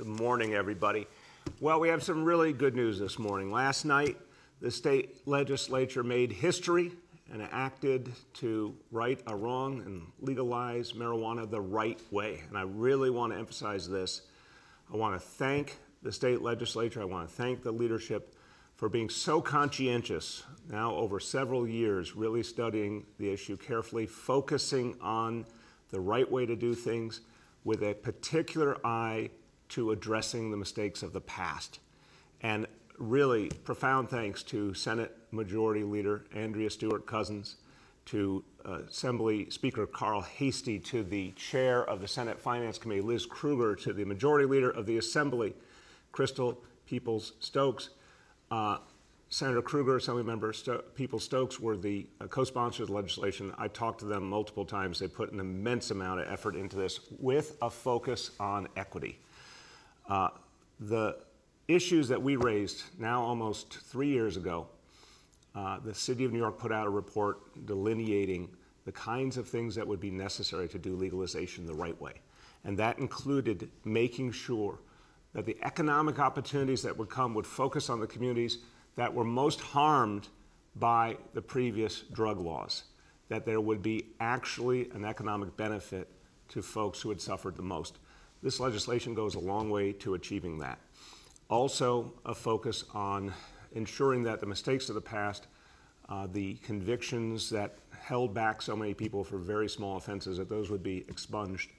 Good morning, everybody. Well, we have some really good news this morning. Last night, the state legislature made history and acted to right a wrong and legalize marijuana the right way. And I really want to emphasize this. I want to thank the state legislature, I want to thank the leadership for being so conscientious now over several years, really studying the issue carefully, focusing on the right way to do things with a particular eye to addressing the mistakes of the past. And really profound thanks to Senate Majority Leader Andrea Stewart Cousins, to uh, Assembly Speaker Carl Heastie, to the Chair of the Senate Finance Committee Liz Krueger, to the Majority Leader of the Assembly Crystal Peoples Stokes. Uh, Senator Krueger, Assemblymember Sto- Peoples Stokes were the uh, co-sponsors of the legislation. I talked to them multiple times. They put an immense amount of effort into this with a focus on equity. Uh, the issues that we raised now almost three years ago, uh, the City of New York put out a report delineating the kinds of things that would be necessary to do legalization the right way. And that included making sure that the economic opportunities that would come would focus on the communities that were most harmed by the previous drug laws, that there would be actually an economic benefit to folks who had suffered the most. This legislation goes a long way to achieving that. Also, a focus on ensuring that the mistakes of the past, uh, the convictions that held back so many people for very small offenses, that those would be expunged,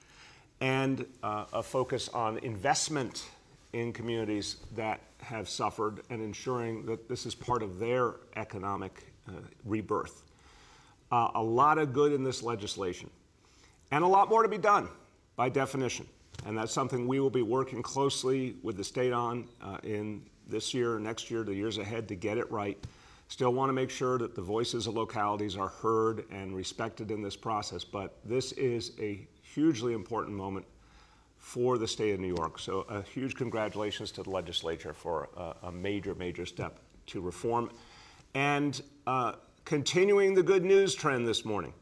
and uh, a focus on investment in communities that have suffered and ensuring that this is part of their economic uh, rebirth. Uh, a lot of good in this legislation, and a lot more to be done by definition. And that's something we will be working closely with the state on uh, in this year, next year, the years ahead to get it right. Still want to make sure that the voices of localities are heard and respected in this process, but this is a hugely important moment for the state of New York. So a huge congratulations to the legislature for a, a major, major step to reform. And uh, continuing the good news trend this morning,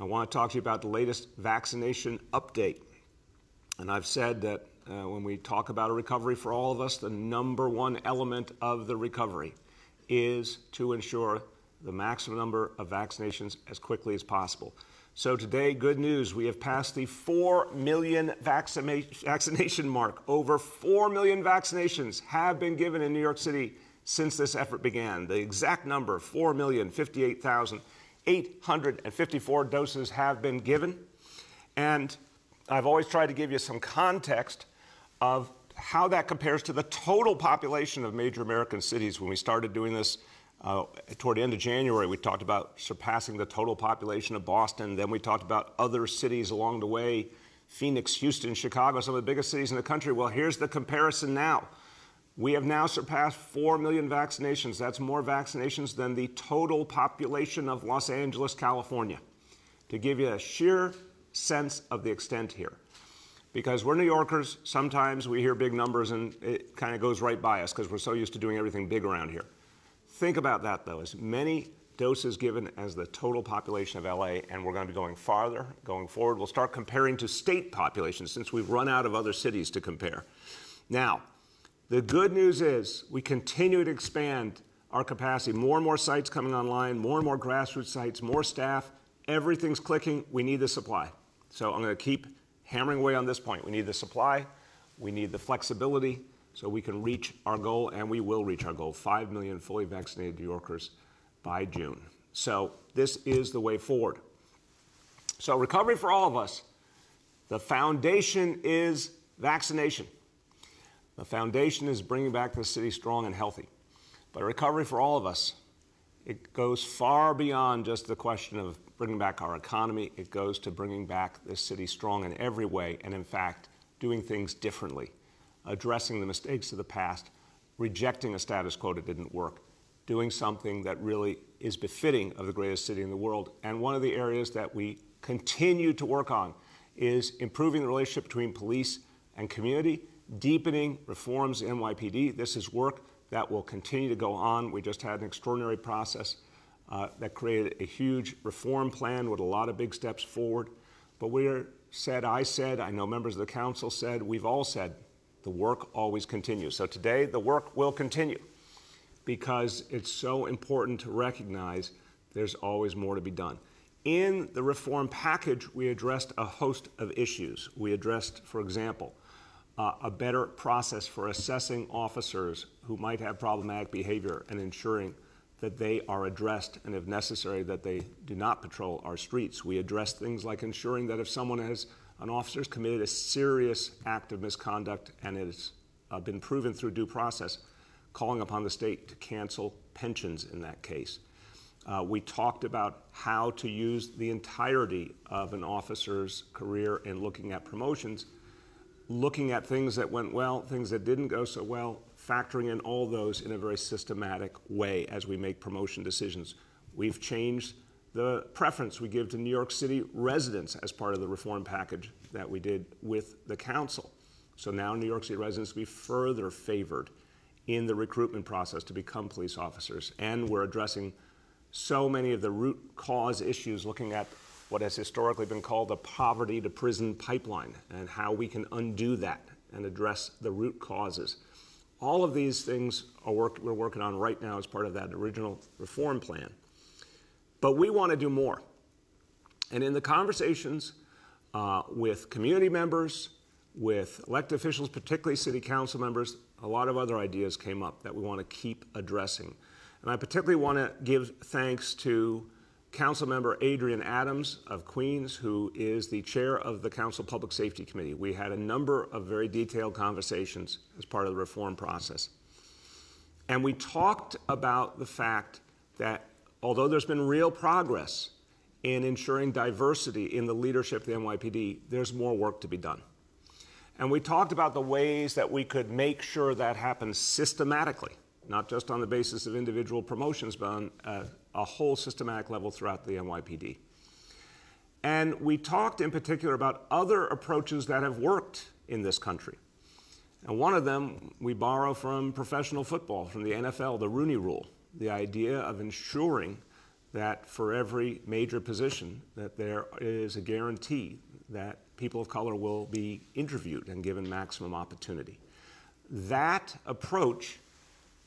I want to talk to you about the latest vaccination update. And I've said that uh, when we talk about a recovery for all of us, the number one element of the recovery is to ensure the maximum number of vaccinations as quickly as possible. So today, good news, we have passed the 4 million vaccination mark. Over 4 million vaccinations have been given in New York City since this effort began. The exact number, 4,058,854 doses have been given. And I've always tried to give you some context of how that compares to the total population of major American cities when we started doing this uh, toward the end of January, we talked about surpassing the total population of Boston. Then we talked about other cities along the way Phoenix, Houston, Chicago, some of the biggest cities in the country. Well, here's the comparison now. We have now surpassed 4 million vaccinations. That's more vaccinations than the total population of Los Angeles, California. To give you a sheer sense of the extent here. Because we're New Yorkers, sometimes we hear big numbers and it kind of goes right by us because we're so used to doing everything big around here. Think about that, though, as many doses given as the total population of LA, and we're going to be going farther going forward. We'll start comparing to state populations since we've run out of other cities to compare. Now, the good news is we continue to expand our capacity. More and more sites coming online, more and more grassroots sites, more staff. Everything's clicking. We need the supply. So I'm going to keep hammering away on this point. We need the supply, we need the flexibility, so we can reach our goal, and we will reach our goal 5 million fully vaccinated New Yorkers by June. So, this is the way forward. So, recovery for all of us, the foundation is vaccination. The foundation is bringing back the city strong and healthy. But recovery for all of us, it goes far beyond just the question of bringing back our economy. It goes to bringing back this city strong in every way, and in fact, doing things differently addressing the mistakes of the past, rejecting a status quo that didn't work, doing something that really is befitting of the greatest city in the world. And one of the areas that we continue to work on is improving the relationship between police and community, deepening reforms in NYPD. This is work that will continue to go on. We just had an extraordinary process uh, that created a huge reform plan with a lot of big steps forward. But we are said, I said, I know members of the council said, we've all said The work always continues. So today, the work will continue because it's so important to recognize there's always more to be done. In the reform package, we addressed a host of issues. We addressed, for example, uh, a better process for assessing officers who might have problematic behavior and ensuring that they are addressed and, if necessary, that they do not patrol our streets. We address things like ensuring that if someone has, an officer has committed a serious act of misconduct and it has uh, been proven through due process, calling upon the state to cancel pensions in that case. Uh, we talked about how to use the entirety of an officer's career in looking at promotions, looking at things that went well, things that didn't go so well, factoring in all those in a very systematic way as we make promotion decisions. We've changed the preference we give to New York City residents as part of the reform package that we did with the council. So now New York City residents will be further favored in the recruitment process to become police officers. And we're addressing so many of the root cause issues, looking at what has historically been called the poverty to prison pipeline and how we can undo that and address the root causes. All of these things are work, we're working on right now as part of that original reform plan. But we want to do more. And in the conversations uh, with community members, with elected officials, particularly city council members, a lot of other ideas came up that we want to keep addressing. And I particularly want to give thanks to Councilmember Adrienne Adams of Queens, who is the chair of the Council Public Safety Committee. We had a number of very detailed conversations as part of the reform process. And we talked about the fact that although there's been real progress in ensuring diversity in the leadership of the NYPD, there's more work to be done. And we talked about the ways that we could make sure that happens systematically, not just on the basis of individual promotions, but on a, a whole systematic level throughout the NYPD. And we talked in particular about other approaches that have worked in this country. And one of them we borrow from professional football, from the NFL, the Rooney Rule the idea of ensuring that for every major position that there is a guarantee that people of color will be interviewed and given maximum opportunity. That approach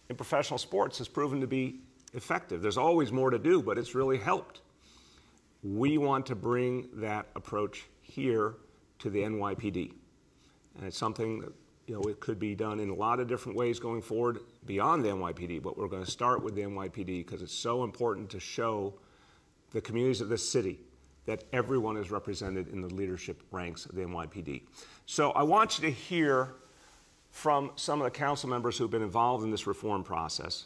in professional sports has proven to be effective. There's always more to do, but it's really helped. We want to bring that approach here to the NYPD. And it's something that you know, it could be done in a lot of different ways going forward beyond the NYPD, but we're going to start with the NYPD because it's so important to show the communities of this city that everyone is represented in the leadership ranks of the NYPD. So I want you to hear from some of the council members who've been involved in this reform process.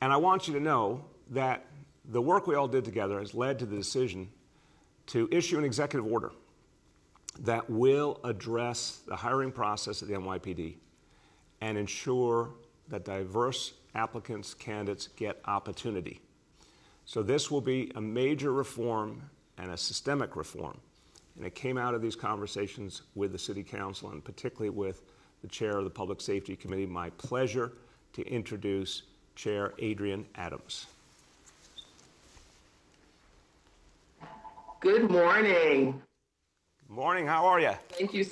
And I want you to know that the work we all did together has led to the decision to issue an executive order that will address the hiring process at the NYPD and ensure that diverse applicants, candidates get opportunity. So this will be a major reform and a systemic reform. And it came out of these conversations with the City Council and particularly with the Chair of the Public Safety Committee. My pleasure to introduce Chair Adrienne Adams. Good morning. Good Morning, how are you? Thank you.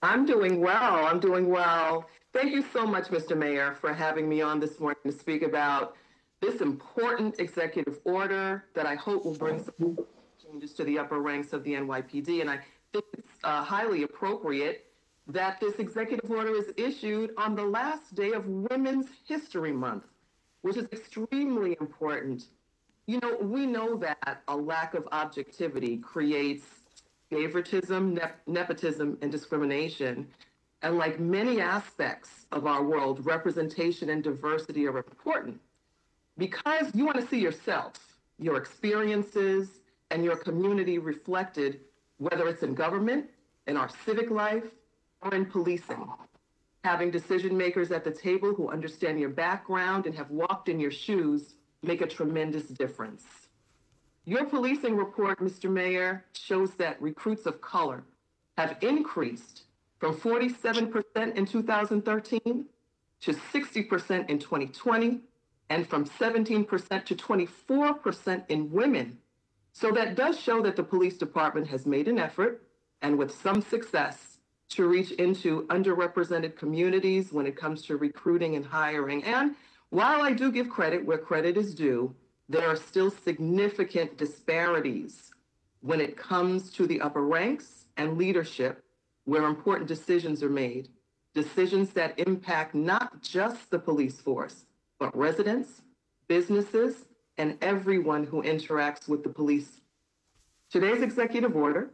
I'm doing well. I'm doing well. Thank you so much, Mr. Mayor, for having me on this morning to speak about this important executive order that I hope will bring some changes to the upper ranks of the NYPD. And I think it's uh, highly appropriate that this executive order is issued on the last day of Women's History Month, which is extremely important. You know, we know that a lack of objectivity creates favoritism, nep- nepotism, and discrimination. And like many aspects of our world, representation and diversity are important because you want to see yourself, your experiences, and your community reflected, whether it's in government, in our civic life, or in policing. Having decision makers at the table who understand your background and have walked in your shoes make a tremendous difference. Your policing report, Mr. Mayor, shows that recruits of color have increased from 47% in 2013 to 60% in 2020, and from 17% to 24% in women. So that does show that the police department has made an effort, and with some success, to reach into underrepresented communities when it comes to recruiting and hiring. And while I do give credit where credit is due, there are still significant disparities when it comes to the upper ranks and leadership where important decisions are made. Decisions that impact not just the police force, but residents, businesses, and everyone who interacts with the police. Today's executive order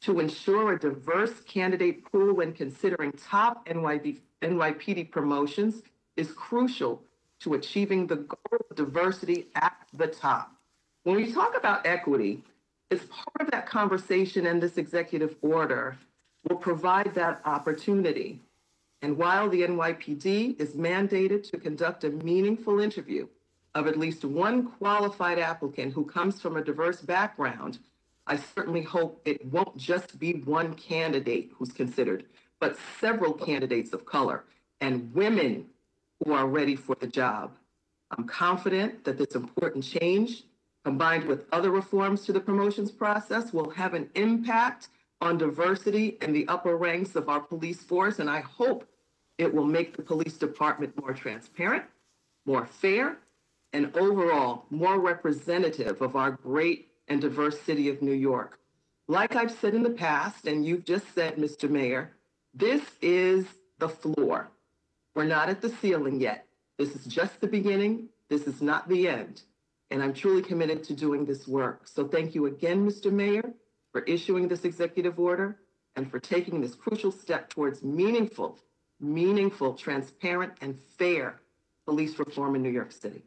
to ensure a diverse candidate pool when considering top NYPD promotions is crucial to achieving the goal of diversity at the top. When we talk about equity, as part of that conversation and this executive order will provide that opportunity. And while the NYPD is mandated to conduct a meaningful interview of at least one qualified applicant who comes from a diverse background, I certainly hope it won't just be one candidate who's considered, but several candidates of color and women who are ready for the job. I'm confident that this important change, combined with other reforms to the promotions process, will have an impact on diversity in the upper ranks of our police force, and I hope it will make the police department more transparent, more fair, and overall more representative of our great and diverse city of New York. Like I've said in the past, and you've just said, Mr. Mayor, this is the floor. We're not at the ceiling yet. This is just the beginning. This is not the end. And I'm truly committed to doing this work. So thank you again, Mr. Mayor, for issuing this executive order and for taking this crucial step towards meaningful, meaningful, transparent, and fair police reform in New York City.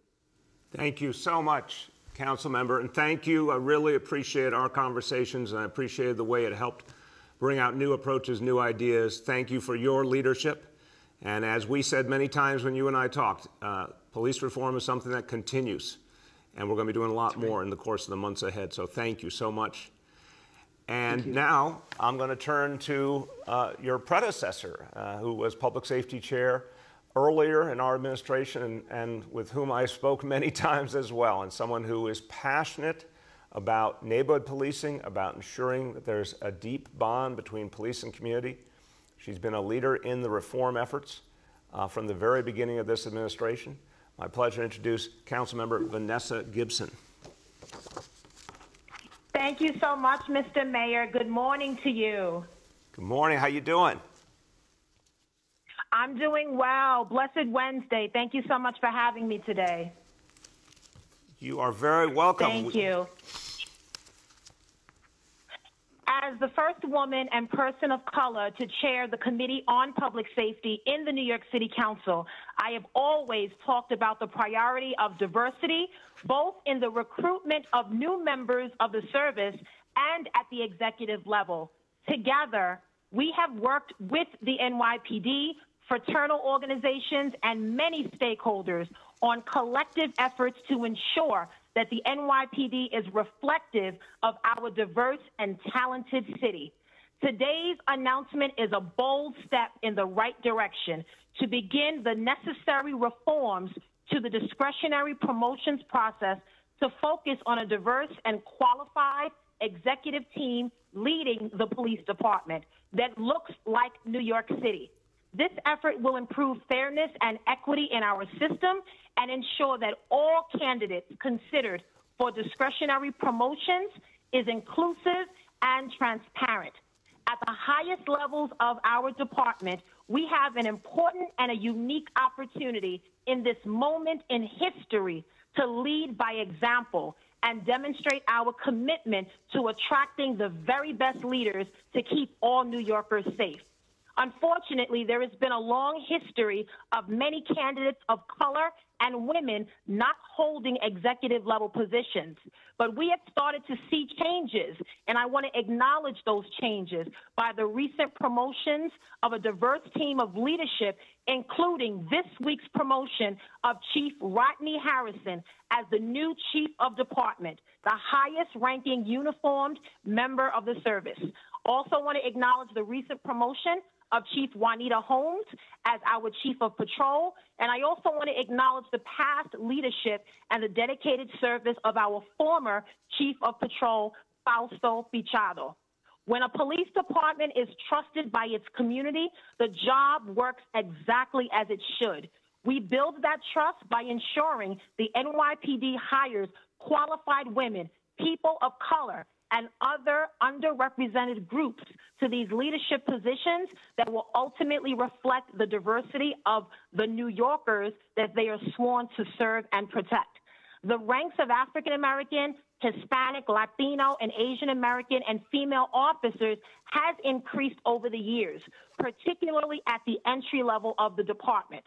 Thank you so much, Council Member, and thank you. I really appreciate our conversations, and I appreciated the way it helped bring out new approaches, new ideas. Thank you for your leadership. And as we said many times when you and I talked, uh, police reform is something that continues, and we're going to be doing a lot more in the course of the months ahead. So thank you so much. And now I'm going to turn to uh, your predecessor, uh, who was public safety chair earlier in our administration and, and, with whom I spoke many times as well, and someone who is passionate about neighborhood policing, about ensuring that there's a deep bond between police and community. She's been a leader in the reform efforts uh, from the very beginning of this administration. My pleasure to introduce Councilmember Vanessa Gibson. Thank you so much, Mr. Mayor. Good morning to you. Good morning. How you doing? I'm doing well. Blessed Wednesday. Thank you so much for having me today. You are very welcome. Thank you. As the first woman and person of color to chair the Committee on Public Safety in the New York City Council, I have always talked about the priority of diversity, both in the recruitment of new members of the service and at the executive level. Together, we have worked with the NYPD fraternal organizations, and many stakeholders on collective efforts to ensure that the NYPD is reflective of our diverse and talented city. Today's announcement is a bold step in the right direction to begin the necessary reforms to the discretionary promotions process to focus on a diverse and qualified executive team leading the police department that looks like New York City. This effort will improve fairness and equity in our system and ensure that all candidates considered for discretionary promotions is inclusive and transparent. At the highest levels of our department, we have an important and a unique opportunity in this moment in history to lead by example and demonstrate our commitment to attracting the very best leaders to keep all New Yorkers safe. Unfortunately, there has been a long history of many candidates of color and women not holding executive level positions. But we have started to see changes, and I want to acknowledge those changes by the recent promotions of a diverse team of leadership, including this week's promotion of Chief Rodney Harrison as the new Chief of Department, the highest ranking uniformed member of the service. Also want to acknowledge the recent promotion of Chief Juanita Holmes as our Chief of Patrol. And I also want to acknowledge the past leadership and the dedicated service of our former Chief of Patrol, Fausto Pichardo. When a police department is trusted by its community, the job works exactly as it should. We build that trust by ensuring the NYPD hires qualified women, people of color, and other underrepresented groups to these leadership positions that will ultimately reflect the diversity of the New Yorkers that they are sworn to serve and protect. The ranks of African American, Hispanic, Latino, and Asian American and female officers has increased over the years, particularly at the entry level of the department.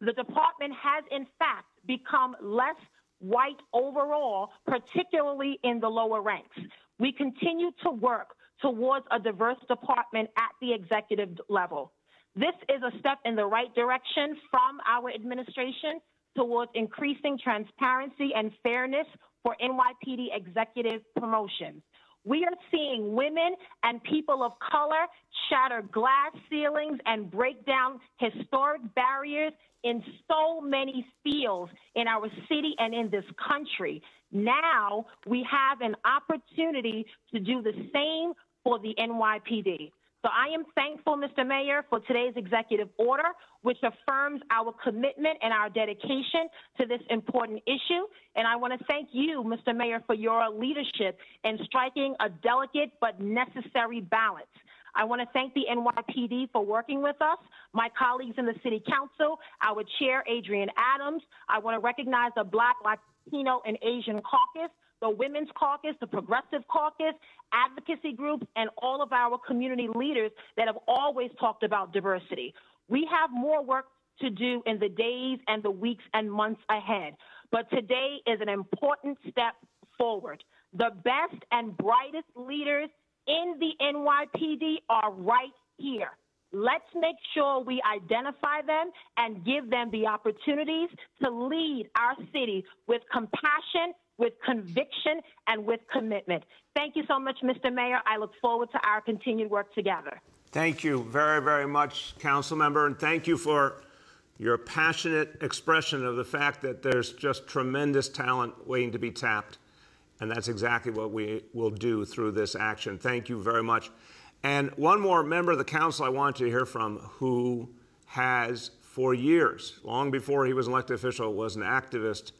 The department has, in fact, become less white overall, particularly in the lower ranks. We continue to work towards a diverse department at the executive level. This is a step in the right direction from our administration towards increasing transparency and fairness for NYPD executive promotions. We are seeing women and people of color shatter glass ceilings and break down historic barriers in so many fields in our city and in this country. Now we have an opportunity to do the same for the NYPD. So I am thankful, Mr. Mayor, for today's executive order, which affirms our commitment and our dedication to this important issue. And I want to thank you, Mr. Mayor, for your leadership in striking a delicate but necessary balance. I want to thank the NYPD for working with us, my colleagues in the City Council, our chair, Adrienne Adams. I want to recognize the Black, Latino, and Asian Caucus the Women's Caucus, the Progressive Caucus, advocacy groups, and all of our community leaders that have always talked about diversity. We have more work to do in the days and the weeks and months ahead, but today is an important step forward. The best and brightest leaders in the NYPD are right here. Let's make sure we identify them and give them the opportunities to lead our city with compassion with conviction and with commitment. Thank you so much, Mr. Mayor. I look forward to our continued work together. Thank you very, very much, Council Member, and thank you for your passionate expression of the fact that there's just tremendous talent waiting to be tapped. And that's exactly what we will do through this action. Thank you very much. And one more member of the council I want to hear from who has, for years, long before he was an elected official, was an activist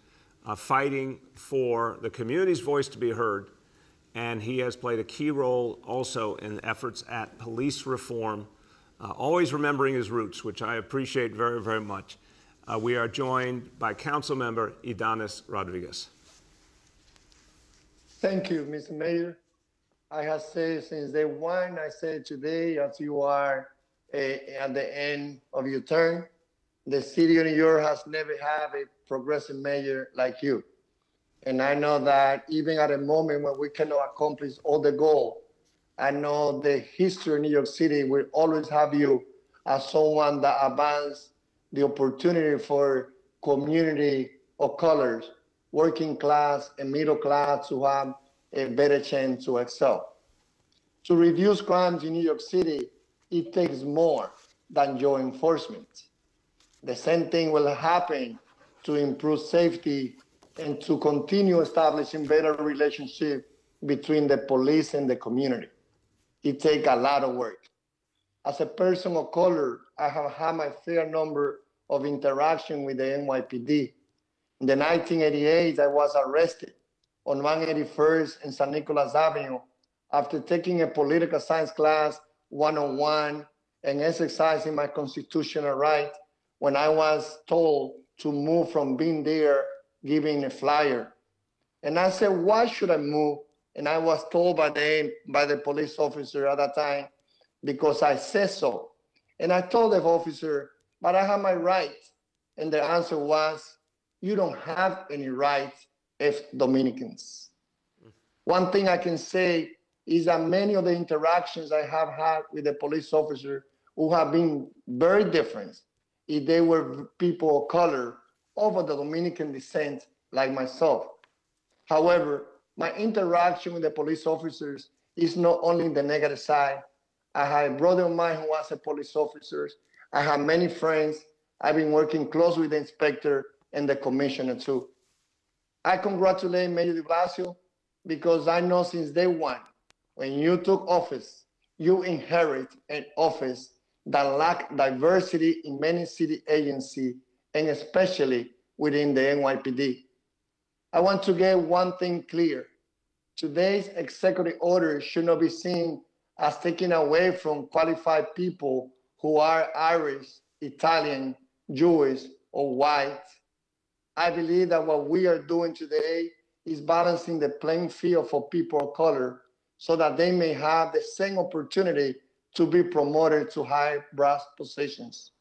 uh, fighting for the community's voice to be heard, and he has played a key role also in efforts at police reform, uh, always remembering his roots, which I appreciate very, very much. Uh, we are joined by Council Member Ydanis Rodriguez. Thank you, Mr. Mayor. I have said since day one, I said today, as you are uh, at the end of your term, the city of New York has never had a progressive mayor like you. And I know that even at a moment when we cannot accomplish all the goal, I know the history of New York City will always have you as someone that advance the opportunity for community of colors, working class and middle class to have a better chance to excel. To reduce crimes in New York City, it takes more than your enforcement. The same thing will happen to improve safety and to continue establishing better relationship between the police and the community. It takes a lot of work. As a person of color, I have had my fair number of interaction with the NYPD. In the 1988, I was arrested on 181st and San Nicolas Avenue after taking a political science class one-on-one oh and exercising my constitutional right when I was told to move from being there, giving a flyer. And I said, why should I move? And I was told by the, by the police officer at that time, because I said so. And I told the officer, but I have my rights. And the answer was, you don't have any rights as Dominicans. One thing I can say is that many of the interactions I have had with the police officer who have been very different if they were people of color of the Dominican descent like myself. However, my interaction with the police officers is not only the negative side. I have a brother of mine who was a police officer. I have many friends. I've been working close with the inspector and the commissioner too. I congratulate Mayor de Blasio because I know since day one when you took office, you inherit an office that lack diversity in many city agencies and especially within the NYPD. I want to get one thing clear. Today's executive order should not be seen as taking away from qualified people who are Irish, Italian, Jewish, or white. I believe that what we are doing today is balancing the playing field for people of color so that they may have the same opportunity to be promoted to high brass positions.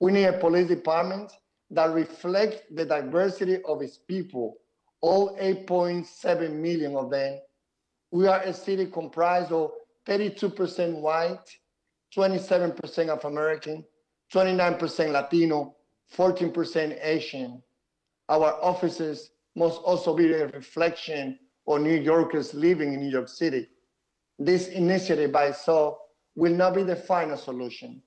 We need a police department that reflects the diversity of its people, all 8.7 million of them. We are a city comprised of 32% white, 27% of American, 29% Latino, 14% Asian. Our offices must also be a reflection of New Yorkers living in New York City. This initiative by itself will not be the final solution.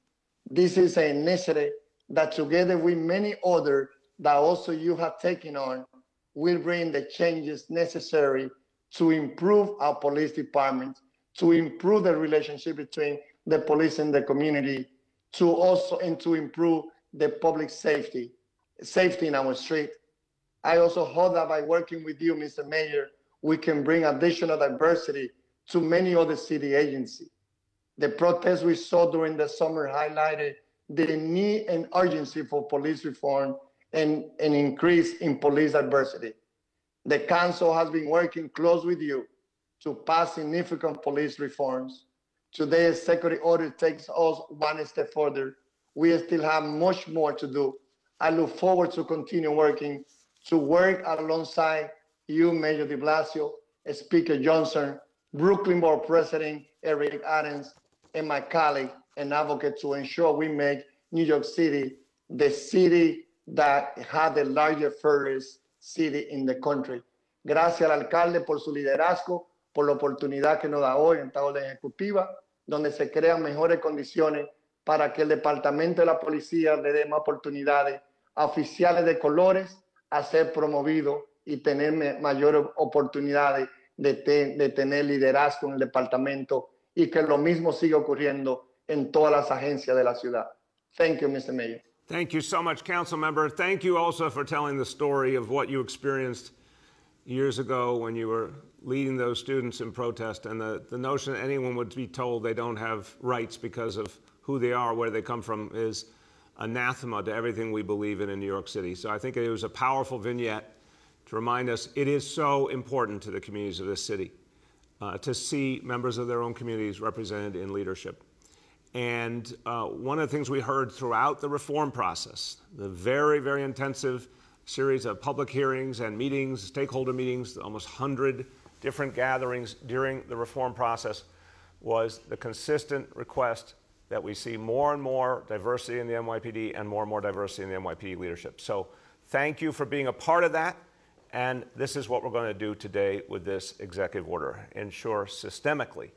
This is an initiative that together with many others that also you have taken on will bring the changes necessary to improve our police department, to improve the relationship between the police and the community, to also and to improve the public safety, safety in our street. I also hope that by working with you, Mr. Mayor, we can bring additional diversity to many other city agencies. The protests we saw during the summer highlighted the need and urgency for police reform and an increase in police diversity. The council has been working close with you to pass significant police reforms. Today's executive order takes us one step further. We still have much more to do. I look forward to continue working to work alongside you, Mayor de Blasio, Speaker Johnson, Brooklyn Board President Eric Adams, and my colleague and advocate to ensure we make New York City the city that has the largest first city in the country. Gracias al alcalde por su liderazgo, por la oportunidad que nos da hoy en esta orden ejecutiva, donde se crean mejores condiciones para que el Departamento de la Policía le dé más oportunidades a oficiales de colores a ser promovidos y tener mayores oportunidades de, te, de tener liderazgo en el departamento y que lo mismo siga ocurriendo en todas las agencias de la ciudad. Thank you, Mr. Mayor. Thank you so much, Council Member. Thank you also for telling the story of what you experienced years ago when you were leading those students in protest and the, the notion that anyone would be told they don't have rights because of who they are, where they come from, is anathema to everything we believe in in New York City. So I think it was a powerful vignette to remind us it is so important to the communities of this city uh, to see members of their own communities represented in leadership. And uh, one of the things we heard throughout the reform process, the very, very intensive series of public hearings and meetings, stakeholder meetings, almost 100 different gatherings during the reform process, was the consistent request that we see more and more diversity in the NYPD and more and more diversity in the NYPD leadership. So thank you for being a part of that. And this is what we're going to do today with this executive order ensure systemically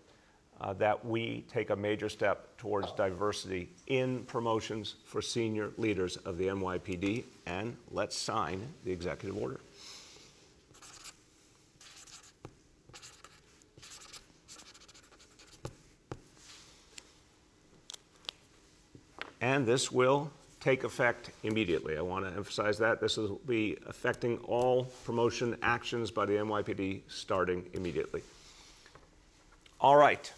uh, that we take a major step towards diversity in promotions for senior leaders of the NYPD. And let's sign the executive order. And this will take effect immediately. I want to emphasize that. This will be affecting all promotion actions by the NYPD starting immediately. All right.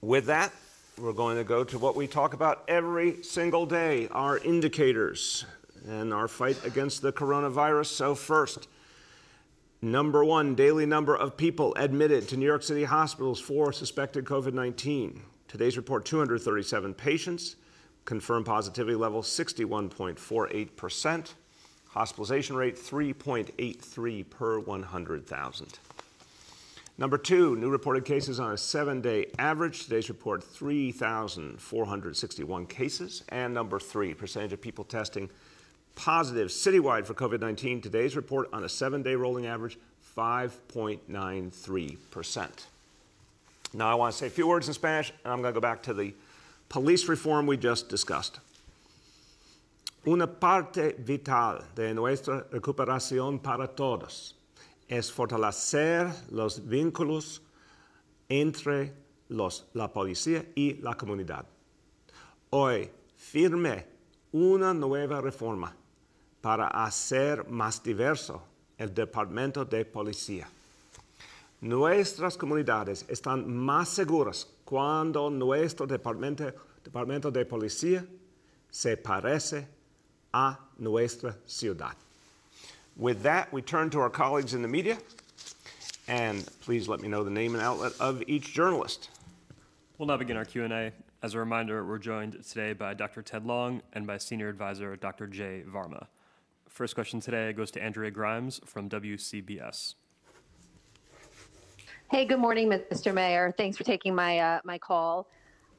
With that, we're going to go to what we talk about every single day our indicators and our fight against the coronavirus. So, first, number one, daily number of people admitted to New York City hospitals for suspected COVID 19. Today's report 237 patients. Confirmed positivity level 61.48%. Hospitalization rate 3.83 per 100,000. Number two, new reported cases on a seven day average. Today's report 3,461 cases. And number three, percentage of people testing positive citywide for COVID 19. Today's report on a seven day rolling average 5.93%. Now, I want to say a few words in Spanish, and I'm going to go back to the police reform we just discussed. Una parte vital de nuestra recuperación para todos es fortalecer los vínculos entre los, la policía y la comunidad. Hoy firme una nueva reforma para hacer más diverso el Departamento de Policía. Nuestras comunidades están más seguras cuando nuestro departamento, departamento de Policía se parece a nuestra ciudad. With that, we turn to our colleagues in the media. And please let me know the name and outlet of each journalist. We'll now begin our Q&A. As a reminder, we're joined today by Dr. Ted Long and by Senior Advisor Dr. Jay Varma. First question today goes to Andrea Grymes from WCBS. Hey, good morning, Mr. Mayor. Thanks for taking my uh, my call.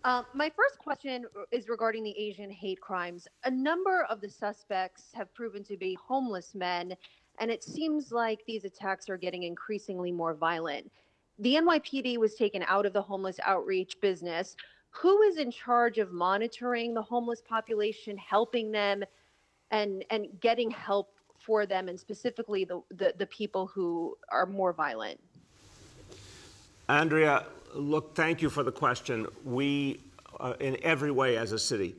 Uh, my first question is regarding the Asian hate crimes. A number of the suspects have proven to be homeless men, and it seems like these attacks are getting increasingly more violent. The NYPD was taken out of the homeless outreach business. Who is in charge of monitoring the homeless population, helping them, and and getting help for them, and specifically the, the, the people who are more violent? Andrea, look, thank you for the question. We, uh, in every way as a city,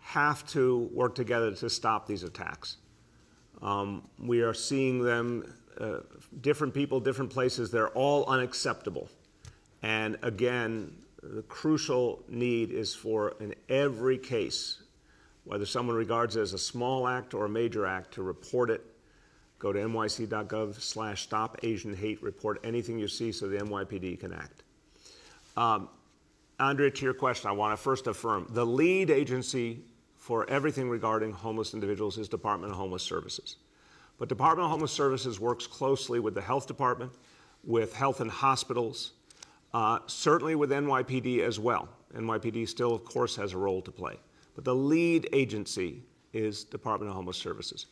have to work together to stop these attacks. Um, we are seeing them, uh, different people, different places, they're all unacceptable. And again, the crucial need is for, in every case, whether someone regards it as a small act or a major act, to report it. Go to nyc.gov slash stop Asian hate, report anything you see so the NYPD can act. Um, Andrea, to your question, I want to first affirm the lead agency for everything regarding homeless individuals is Department of Homeless Services. But Department of Homeless Services works closely with the Health Department, with health and hospitals, uh, certainly with NYPD as well. NYPD still, of course, has a role to play. But the lead agency is Department of Homeless Services.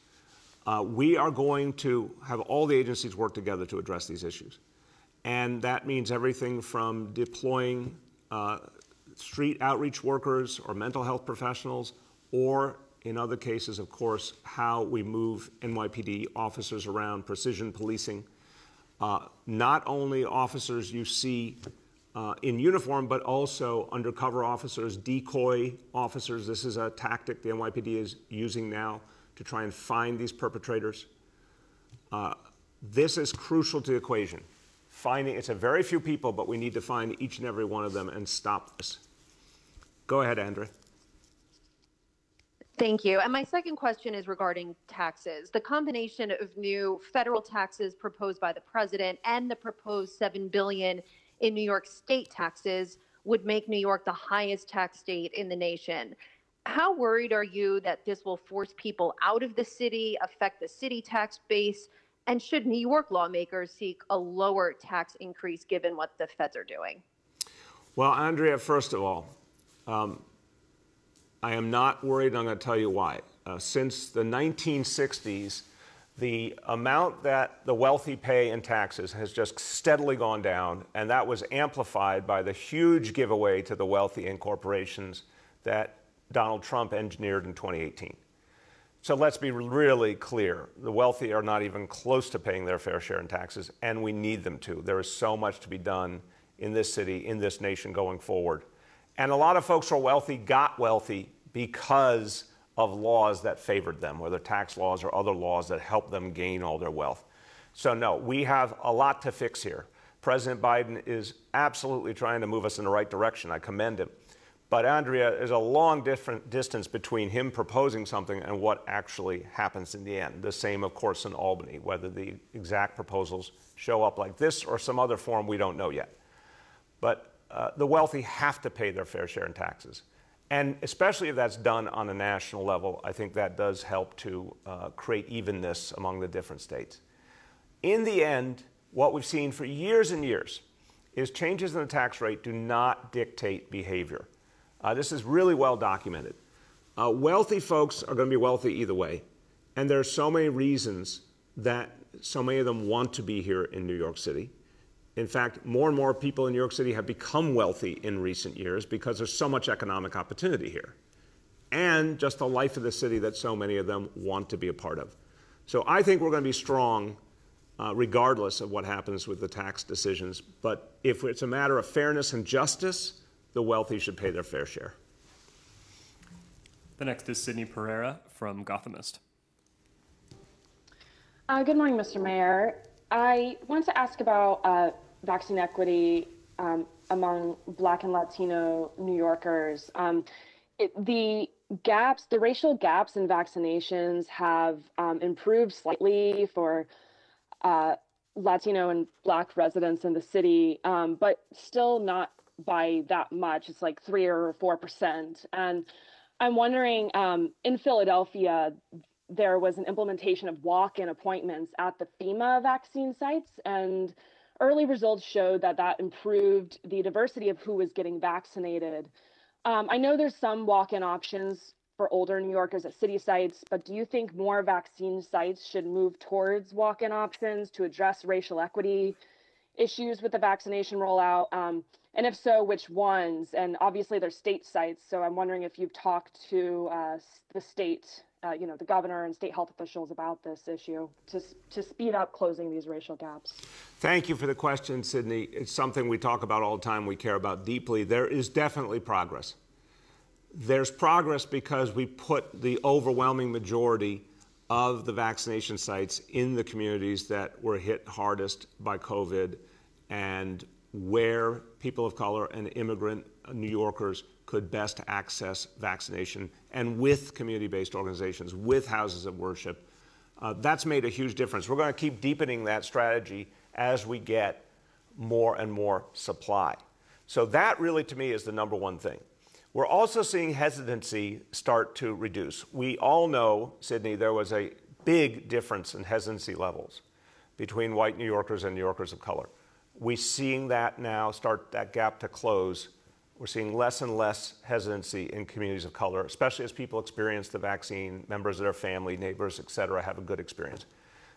Uh, we are going to have all the agencies work together to address these issues. And that means everything from deploying uh, street outreach workers or mental health professionals, or in other cases, of course, how we move NYPD officers around, precision policing. Uh, not only officers you see uh, in uniform, but also undercover officers, decoy officers. This is a tactic the NYPD is using now to try and find these perpetrators. Uh, this is crucial to the equation. Finding, it's a very few people, but we need to find each and every one of them and stop this. Go ahead, Andrea. Thank you. And my second question is regarding taxes. The combination of new federal taxes proposed by the president and the proposed 7 billion in New York state taxes would make New York the highest tax state in the nation. How worried are you that this will force people out of the city, affect the city tax base, and should New York lawmakers seek a lower tax increase given what the feds are doing? Well, Andrea, first of all, um, I am not worried, and I'm going to tell you why. Uh, since the 1960s, the amount that the wealthy pay in taxes has just steadily gone down, and that was amplified by the huge giveaway to the wealthy and corporations that Donald Trump engineered in 2018. So let's be really clear. The wealthy are not even close to paying their fair share in taxes, and we need them to. There is so much to be done in this city, in this nation going forward. And a lot of folks who are wealthy got wealthy because of laws that favored them, whether tax laws or other laws that helped them gain all their wealth. So, no, we have a lot to fix here. President Biden is absolutely trying to move us in the right direction. I commend him. But, Andrea, there's a long different distance between him proposing something and what actually happens in the end. The same, of course, in Albany, whether the exact proposals show up like this or some other form, we don't know yet. But uh, the wealthy have to pay their fair share in taxes. And especially if that's done on a national level, I think that does help to uh, create evenness among the different states. In the end, what we've seen for years and years is changes in the tax rate do not dictate behavior. Uh, this is really well documented. Uh, wealthy folks are going to be wealthy either way. And there are so many reasons that so many of them want to be here in New York City. In fact, more and more people in New York City have become wealthy in recent years because there's so much economic opportunity here. And just the life of the city that so many of them want to be a part of. So I think we're going to be strong uh, regardless of what happens with the tax decisions. But if it's a matter of fairness and justice, the wealthy should pay their fair share. The next is Sydney Pereira from Gothamist. Uh, good morning, Mr. Mayor. I want to ask about uh, vaccine equity um, among Black and Latino New Yorkers. Um, it, the gaps, the racial gaps in vaccinations have um, improved slightly for uh, Latino and Black residents in the city, um, but still not by that much. It's like three or four percent. And I'm wondering, um, in Philadelphia, there was an implementation of walk-in appointments at the FEMA vaccine sites, and early results showed that that improved the diversity of who was getting vaccinated. Um, I know there's some walk-in options for older New Yorkers at city sites, but do you think more vaccine sites should move towards walk-in options to address racial equity issues with the vaccination rollout? Um, and if so, which ones? And obviously, they're state sites, so I'm wondering if you've talked to uh, the state, uh, you know, the governor and state health officials about this issue to to speed up closing these racial gaps. Thank you for the question, Sydney. It's something we talk about all the time. We care about deeply. There is definitely progress. There's progress because we put the overwhelming majority of the vaccination sites in the communities that were hit hardest by COVID and where people of color and immigrant New Yorkers could best access vaccination and with community based organizations, with houses of worship. Uh, that's made a huge difference. We're going to keep deepening that strategy as we get more and more supply. So, that really to me is the number one thing. We're also seeing hesitancy start to reduce. We all know, Sydney, there was a big difference in hesitancy levels between white New Yorkers and New Yorkers of color. We're seeing that now start that gap to close. We're seeing less and less hesitancy in communities of color, especially as people experience the vaccine, members of their family, neighbors, et cetera, have a good experience.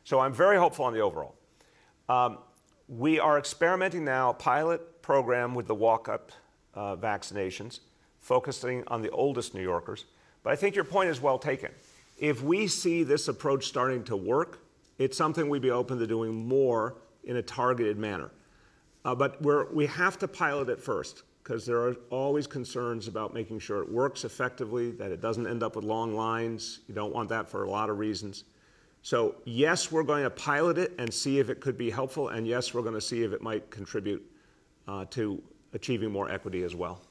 So I'm very hopeful on the overall. Um, we are experimenting now a pilot program with the walk-up uh, vaccinations, focusing on the oldest New Yorkers. But I think your point is well taken. If we see this approach starting to work, it's something we'd be open to doing more in a targeted manner. Uh, but we're, we have to pilot it first because there are always concerns about making sure it works effectively, that it doesn't end up with long lines. You don't want that for a lot of reasons. So, yes, we're going to pilot it and see if it could be helpful, and yes, we're going to see if it might contribute uh, to achieving more equity as well.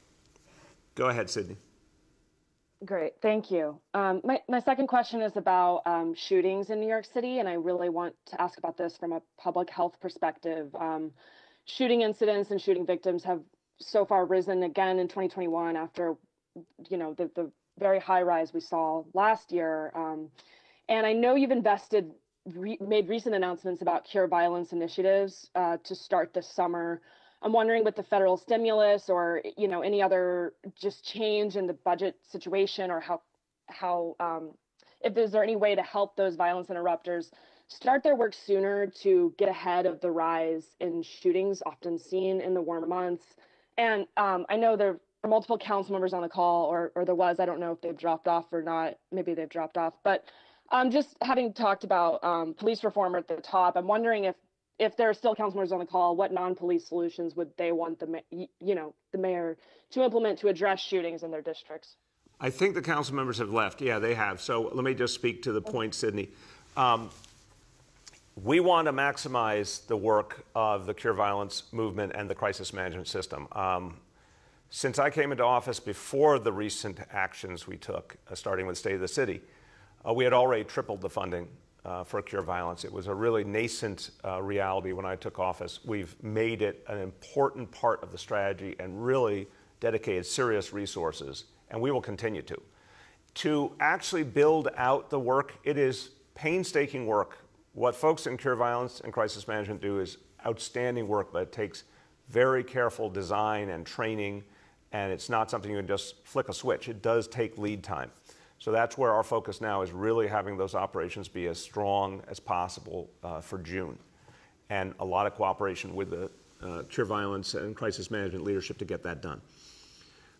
Go ahead, Sydney. Great, thank you. Um, my, my second question is about um, shootings in New York City, and I really want to ask about this from a public health perspective. Um, shooting incidents and shooting victims have so far risen again in 2021 after you know the, the very high rise we saw last year. Um, and i know you've invested re- made recent announcements about cure violence initiatives uh, to start this summer. I'm wondering with the federal stimulus or you know any other just change in the budget situation or how how um, if is there any way to help those violence interrupters start their work sooner to get ahead of the rise in shootings often seen in the warm months. And um, I know there are multiple council members on the call, or, or there was, I don't know if they've dropped off or not. Maybe they've dropped off. But um, just having talked about um, police reform at the top, I'm wondering if if there are still council members on the call, what non-police solutions would they want the you know the mayor to implement to address shootings in their districts? I think the council members have left. Yeah, they have. So let me just speak to the point, Sydney. Um, we want to maximize the work of the Cure Violence movement and the crisis management system. Um, since I came into office before the recent actions we took, uh, starting with State of the City, uh, we had already tripled the funding uh, for Cure Violence. It was a really nascent uh, reality when I took office. We've made it an important part of the strategy and really dedicated serious resources, and we will continue to. To actually build out the work, it is painstaking work what folks in Cure Violence and Crisis Management do is outstanding work, but it takes very careful design and training, and it's not something you can just flick a switch. It does take lead time. So that's where our focus now is really having those operations be as strong as possible uh, for June. And a lot of cooperation with the uh, Cure Violence and Crisis Management leadership to get that done.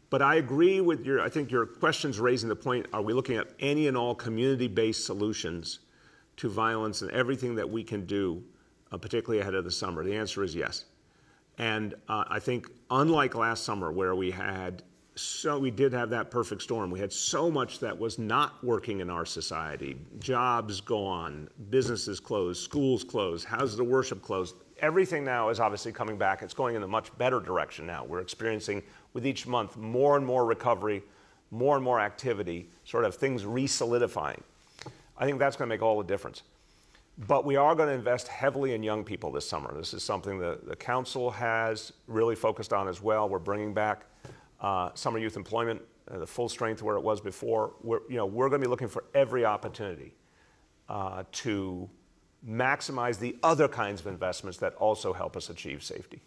But I agree with your, I think your question's raising the point are we looking at any and all community based solutions to violence and everything that we can do uh, particularly ahead of the summer? The answer is yes. And uh, I think, unlike last summer, where we had so we did have that perfect storm. We had so much that was not working in our society. Jobs gone, businesses closed, schools closed, houses of worship closed. Everything now is obviously coming back. It's going in a much better direction now. We're experiencing with each month more and more recovery, more and more activity, sort of things re-solidifying. I think that's going to make all the difference. But we are going to invest heavily in young people this summer. This is something that the council has really focused on as well. We're bringing back uh, summer youth employment, uh, the full strength where it was before. We're, you know, we're going to be looking for every opportunity uh, to maximize the other kinds of investments that also help us achieve safety.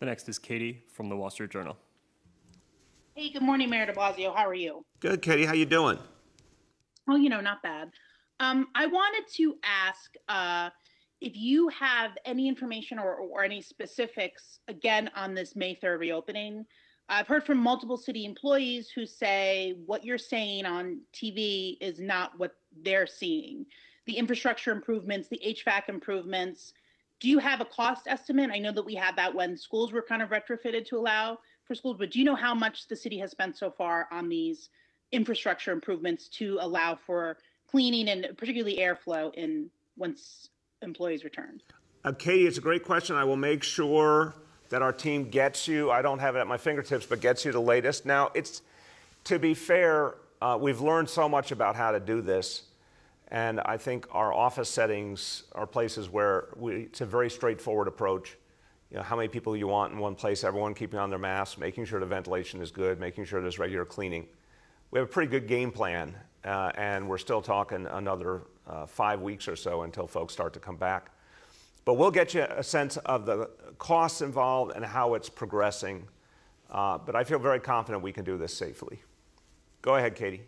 The next is Katie from the Wall Street Journal. Hey, good morning, Mayor de Blasio. How are you? Good, Katie. How you doing? Well, you know, not bad. Um, I wanted to ask uh, if you have any information or, or any specifics, again, on this May 3rd reopening. I've heard from multiple city employees who say what you're saying on TV is not what they're seeing. The infrastructure improvements, the HVAC improvements. Do you have a cost estimate? I know that we had that when schools were kind of retrofitted to allow for schools, but do you know how much the city has spent so far on these infrastructure improvements to allow for cleaning and particularly airflow in once employees return? Uh, Katie, it's a great question. I will make sure that our team gets you. I don't have it at my fingertips, but gets you the latest. Now, it's to be fair, uh, we've learned so much about how to do this, and I think our office settings are places where we, it's a very straightforward approach. You know, how many people you want in one place, everyone keeping on their masks, making sure the ventilation is good, making sure there's regular cleaning. We have a pretty good game plan, uh, and we're still talking another uh, five weeks or so until folks start to come back. But we'll get you a sense of the costs involved and how it's progressing. Uh, but I feel very confident we can do this safely. Go ahead, Katie.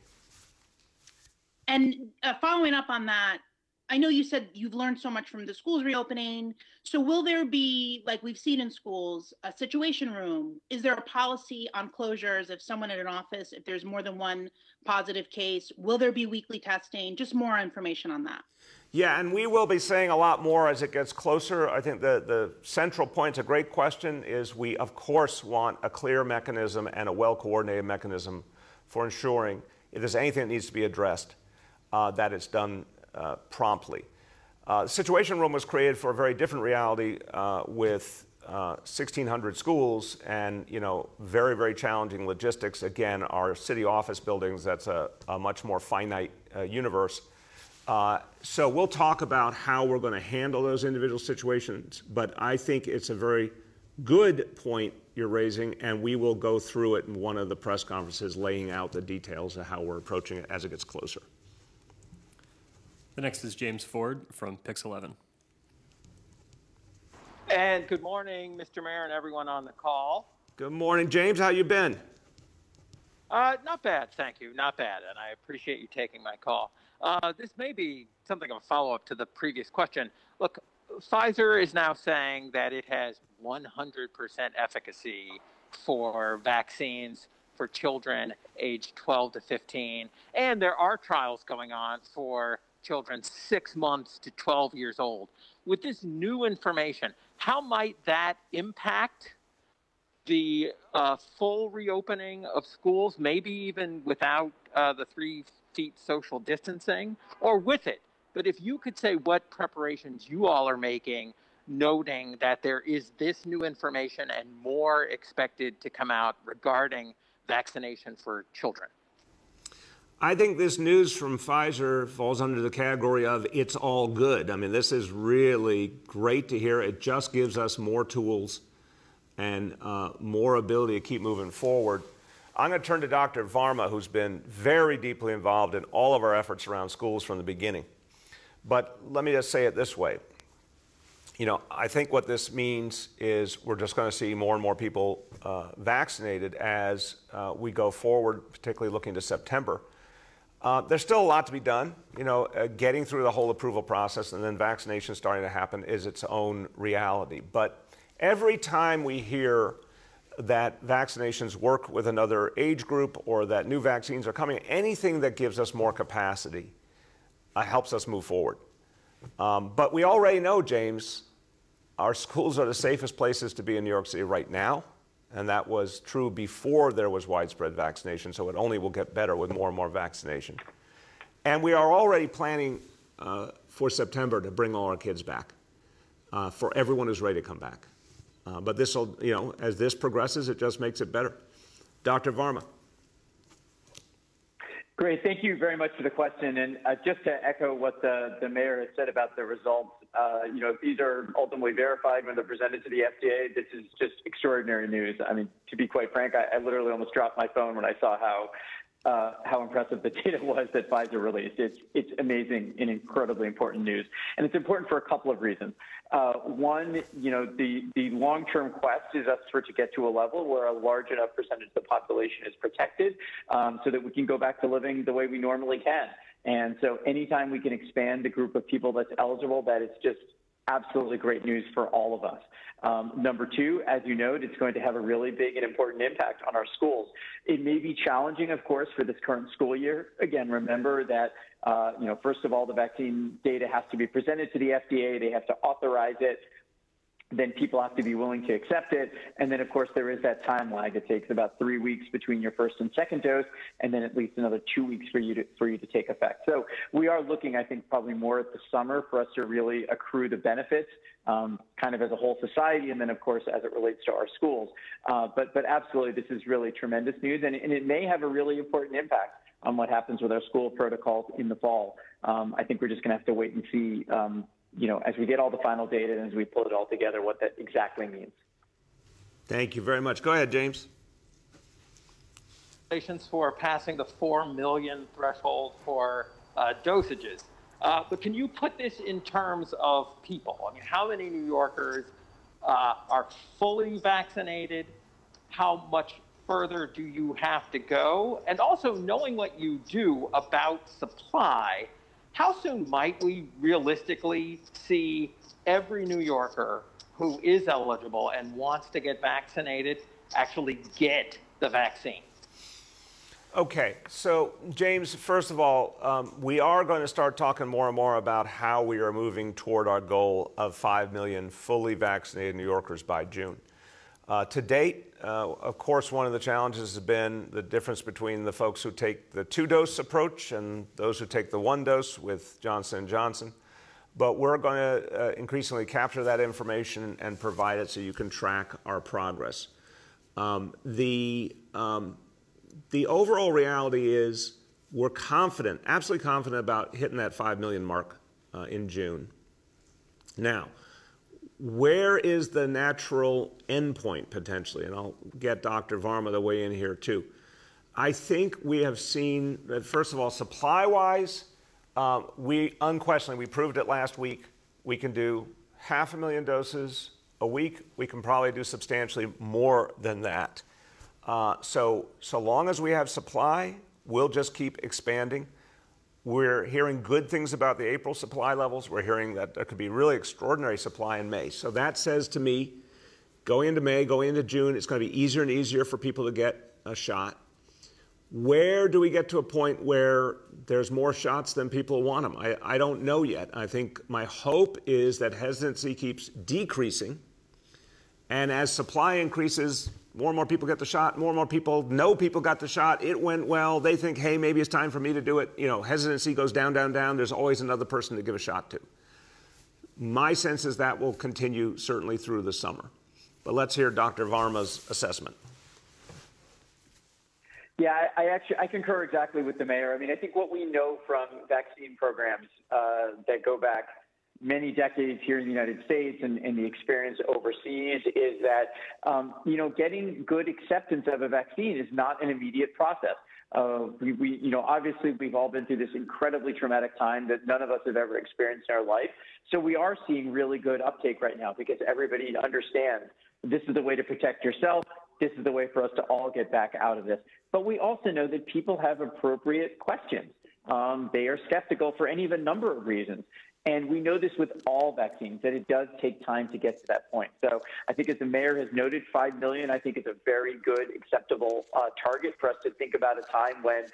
And uh, following up on that, I know you said you've learned so much from the schools reopening. So will there be, like we've seen in schools, a situation room? Is there a policy on closures if someone in an office, if there's more than one positive case, will there be weekly testing? Just more information on that. Yeah, and we will be saying a lot more as it gets closer. I think the, the central point, a great question, is we, of course, want a clear mechanism and a well coordinated mechanism for ensuring if there's anything that needs to be addressed, uh, that it's done uh, promptly. Uh, the Situation Room was created for a very different reality uh, with 1,600 uh, schools and you know very very challenging logistics. Again, our city office buildings that's a, a much more finite uh, universe. so we'll talk about how we're going to handle those individual situations, but I think it's a very good point you're raising, and we will go through it in one of the press conferences, laying out the details of how we're approaching it as it gets closer. The next is James Ford from Pix 11. And good morning, Mr. Mayor and everyone on the call. Good morning, James. How you been? Uh, not bad, thank you. Not bad, and I appreciate you taking my call. Uh, this may be something of a follow-up to the previous question. Look, Pfizer is now saying that it has 100% efficacy for vaccines for children aged 12 to 15, and there are trials going on for children six months to 12 years old. With this new information, how might that impact the uh, full reopening of schools, maybe even without uh, the three feet social distancing, or with it? But if you could say what preparations you all are making, noting that there is this new information and more expected to come out regarding vaccination for children. I think this news from Pfizer falls under the category of it's all good. I mean, this is really great to hear. It just gives us more tools and uh, more ability to keep moving forward. I'm going to turn to Dr. Varma, who's been very deeply involved in all of our efforts around schools from the beginning. But let me just say it this way. You know, I think what this means is we're just going to see more and more people uh, vaccinated as uh, we go forward, particularly looking to September. Uh, there's still a lot to be done. You know, uh, getting through the whole approval process and then vaccination starting to happen is its own reality. But every time we hear that vaccinations work with another age group or that new vaccines are coming, anything that gives us more capacity uh, helps us move forward. Um, but we already know, James, our schools are the safest places to be in New York City right now. And that was true before there was widespread vaccination, so it only will get better with more and more vaccination. And we are already planning uh, for September to bring all our kids back, uh, for everyone who's ready to come back. Uh, but this will, you know, as this progresses, it just makes it better. Dr. Varma. Great. Thank you very much for the question. And uh, just to echo what the, the mayor has said about the results, uh, you know, if these are ultimately verified when they're presented to the FDA. This is just extraordinary news. I mean, to be quite frank, I, I literally almost dropped my phone when I saw how uh, how impressive the data was that Pfizer released. It's, it's amazing and incredibly important news. And it's important for a couple of reasons. Uh, one, you know, the, the long-term quest is us for to get to a level where a large enough percentage of the population is protected um, so that we can go back to living the way we normally can. And so anytime we can expand the group of people that's eligible, that is just absolutely great news for all of us. Um, number two, as you note, it's going to have a really big and important impact on our schools. It may be challenging, of course, for this current school year. Again, remember that, uh, you know, first of all, the vaccine data has to be presented to the FDA. They have to authorize it then people have to be willing to accept it. And then, of course, there is that time lag. It takes about three weeks between your first and second dose, and then at least another two weeks for you to for you to take effect. So we are looking, I think, probably more at the summer for us to really accrue the benefits, um, kind of as a whole society, and then, of course, as it relates to our schools. Uh, but but absolutely, this is really tremendous news, and, and it may have a really important impact on what happens with our school protocols in the fall. Um, I think we're just going to have to wait and see. Um, you know, as we get all the final data and as we pull it all together, what that exactly means. Thank you very much. Go ahead, James. Congratulations for passing the 4 million threshold for uh, dosages. Uh, but can you put this in terms of people? I mean, how many New Yorkers uh, are fully vaccinated? How much further do you have to go? And also, knowing what you do about supply, how soon might we realistically see every New Yorker who is eligible and wants to get vaccinated actually get the vaccine? Okay, so James, first of all, um, we are going to start talking more and more about how we are moving toward our goal of 5 million fully vaccinated New Yorkers by June. Uh, to date, uh, of course, one of the challenges has been the difference between the folks who take the two-dose approach and those who take the one dose with Johnson & Johnson. But we're going to uh, increasingly capture that information and provide it so you can track our progress. Um, the, um, the overall reality is we're confident, absolutely confident about hitting that 5 million mark uh, in June. Now, where is the natural endpoint potentially? And I'll get Dr. Varma to weigh in here too. I think we have seen that, first of all, supply wise, um, we unquestionably, we proved it last week, we can do half a million doses a week. We can probably do substantially more than that. Uh, so, so long as we have supply, we'll just keep expanding. We're hearing good things about the April supply levels. We're hearing that there could be really extraordinary supply in May. So that says to me, going into May, going into June, it's going to be easier and easier for people to get a shot. Where do we get to a point where there's more shots than people want them? I, I don't know yet. I think my hope is that hesitancy keeps decreasing. And as supply increases, more and more people get the shot. More and more people know people got the shot. It went well. They think, hey, maybe it's time for me to do it. You know, hesitancy goes down, down, down. There's always another person to give a shot to. My sense is that will continue certainly through the summer. But let's hear Dr. Varma's assessment. Yeah, I, I actually I concur exactly with the mayor. I mean, I think what we know from vaccine programs uh, that go back many decades here in the United States and, and the experience overseas is that, um, you know, getting good acceptance of a vaccine is not an immediate process. Uh, we, we, you know, obviously we've all been through this incredibly traumatic time that none of us have ever experienced in our life. So we are seeing really good uptake right now because everybody understands this is the way to protect yourself. This is the way for us to all get back out of this. But we also know that people have appropriate questions. Um, they are skeptical for any of a number of reasons. And we know this with all vaccines that it does take time to get to that point. So I think, as the mayor has noted, five million I think is a very good, acceptable uh, target for us to think about a time when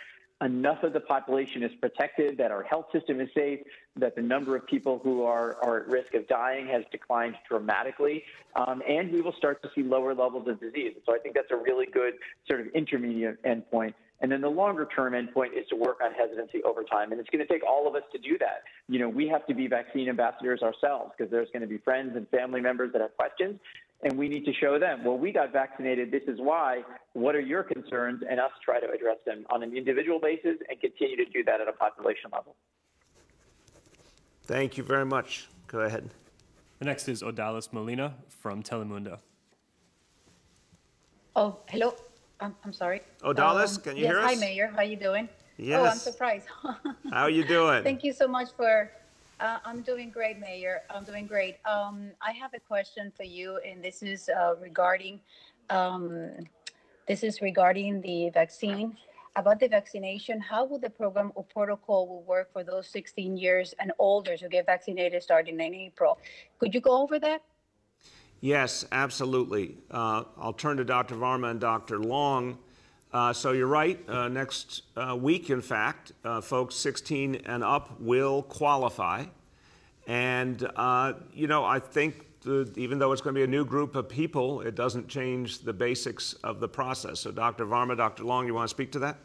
enough of the population is protected, that our health system is safe, that the number of people who are, are at risk of dying has declined dramatically, um, and we will start to see lower levels of disease. So I think that's a really good sort of intermediate endpoint. And then the longer term endpoint is to work on hesitancy over time. And it's going to take all of us to do that. You know, we have to be vaccine ambassadors ourselves because there's going to be friends and family members that have questions and we need to show them, well, we got vaccinated. This is why. What are your concerns? And us try to address them on an individual basis and continue to do that at a population level. Thank you very much. Go ahead. The next is Odalis Molina from Telemundo. Oh, hello. I'm, I'm sorry. Odalis, um, can you yes, hear us? Hi, Mayor. How you doing? Yes. Oh, I'm surprised. How are you doing? Thank you so much for uh, I'm doing great, Mayor. I'm doing great. Um, I have a question for you, and this is uh, regarding um, this is regarding the vaccine. About the vaccination, how will the program or protocol will work for those 16 years and older who get vaccinated starting in April? Could you go over that? Yes, absolutely. Uh, I'll turn to Dr. Varma and Dr. Long. Uh, so you're right. Uh, next uh, week, in fact, uh, folks 16 and up will qualify. And, uh, you know, I think even though it's going to be a new group of people, it doesn't change the basics of the process. So, Dr. Varma, Dr. Long, you want to speak to that?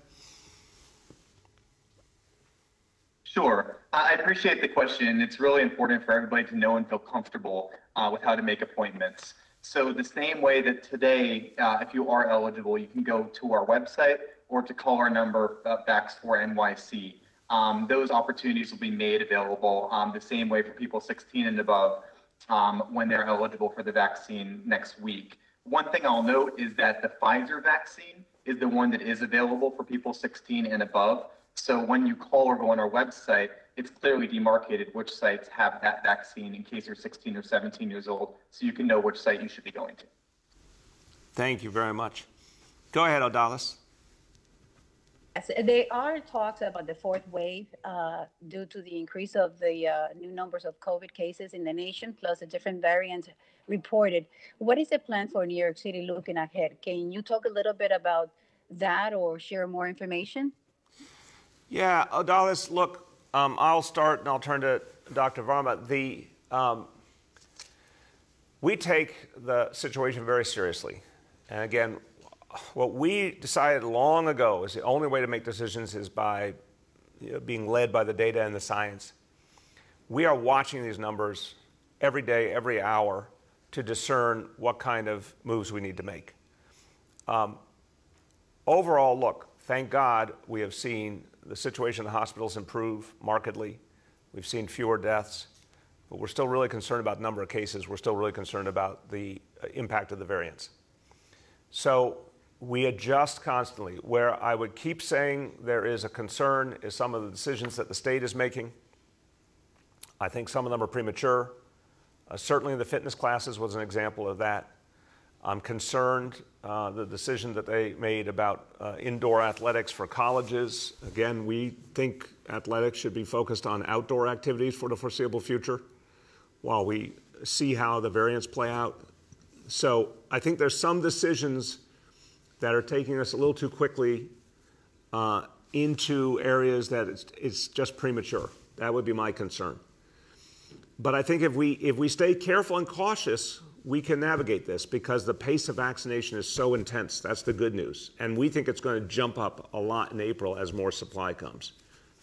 Sure. I appreciate the question. It's really important for everybody to know and feel comfortable uh, with how to make appointments. So the same way that today, uh, if you are eligible, you can go to our website or to call our number, uh, VAX4NYC. Um, those opportunities will be made available um, the same way for people 16 and above um, when they're eligible for the vaccine next week. One thing I'll note is that the Pfizer vaccine is the one that is available for people 16 and above. So when you call or go on our website, it's clearly demarcated which sites have that vaccine in case you're 16 or 17 years old, so you can know which site you should be going to. Thank you very much. Go ahead, Odalis. Yes, there are talks about the fourth wave uh, due to the increase of the uh, new numbers of COVID cases in the nation, plus the different variants reported. What is the plan for New York City looking ahead? Can you talk a little bit about that or share more information? Yeah, Odalis, look, um, I'll start and I'll turn to Dr. Varma. The, um, we take the situation very seriously. And again, what we decided long ago is the only way to make decisions is by you know, being led by the data and the science. We are watching these numbers every day, every hour to discern what kind of moves we need to make. Um, overall, look, thank God we have seen the situation in the hospitals improve markedly. We've seen fewer deaths, but we're still really concerned about the number of cases. We're still really concerned about the uh, impact of the variants. So we adjust constantly. Where I would keep saying there is a concern is some of the decisions that the state is making. I think some of them are premature. Uh, certainly, the fitness classes was an example of that. I'm concerned uh, the decision that they made about uh, indoor athletics for colleges. Again, we think athletics should be focused on outdoor activities for the foreseeable future while we see how the variants play out. So I think there's some decisions that are taking us a little too quickly uh, into areas that it's, it's just premature. That would be my concern. But I think if we, if we stay careful and cautious, we can navigate this because the pace of vaccination is so intense. That's the good news. And we think it's going to jump up a lot in April as more supply comes.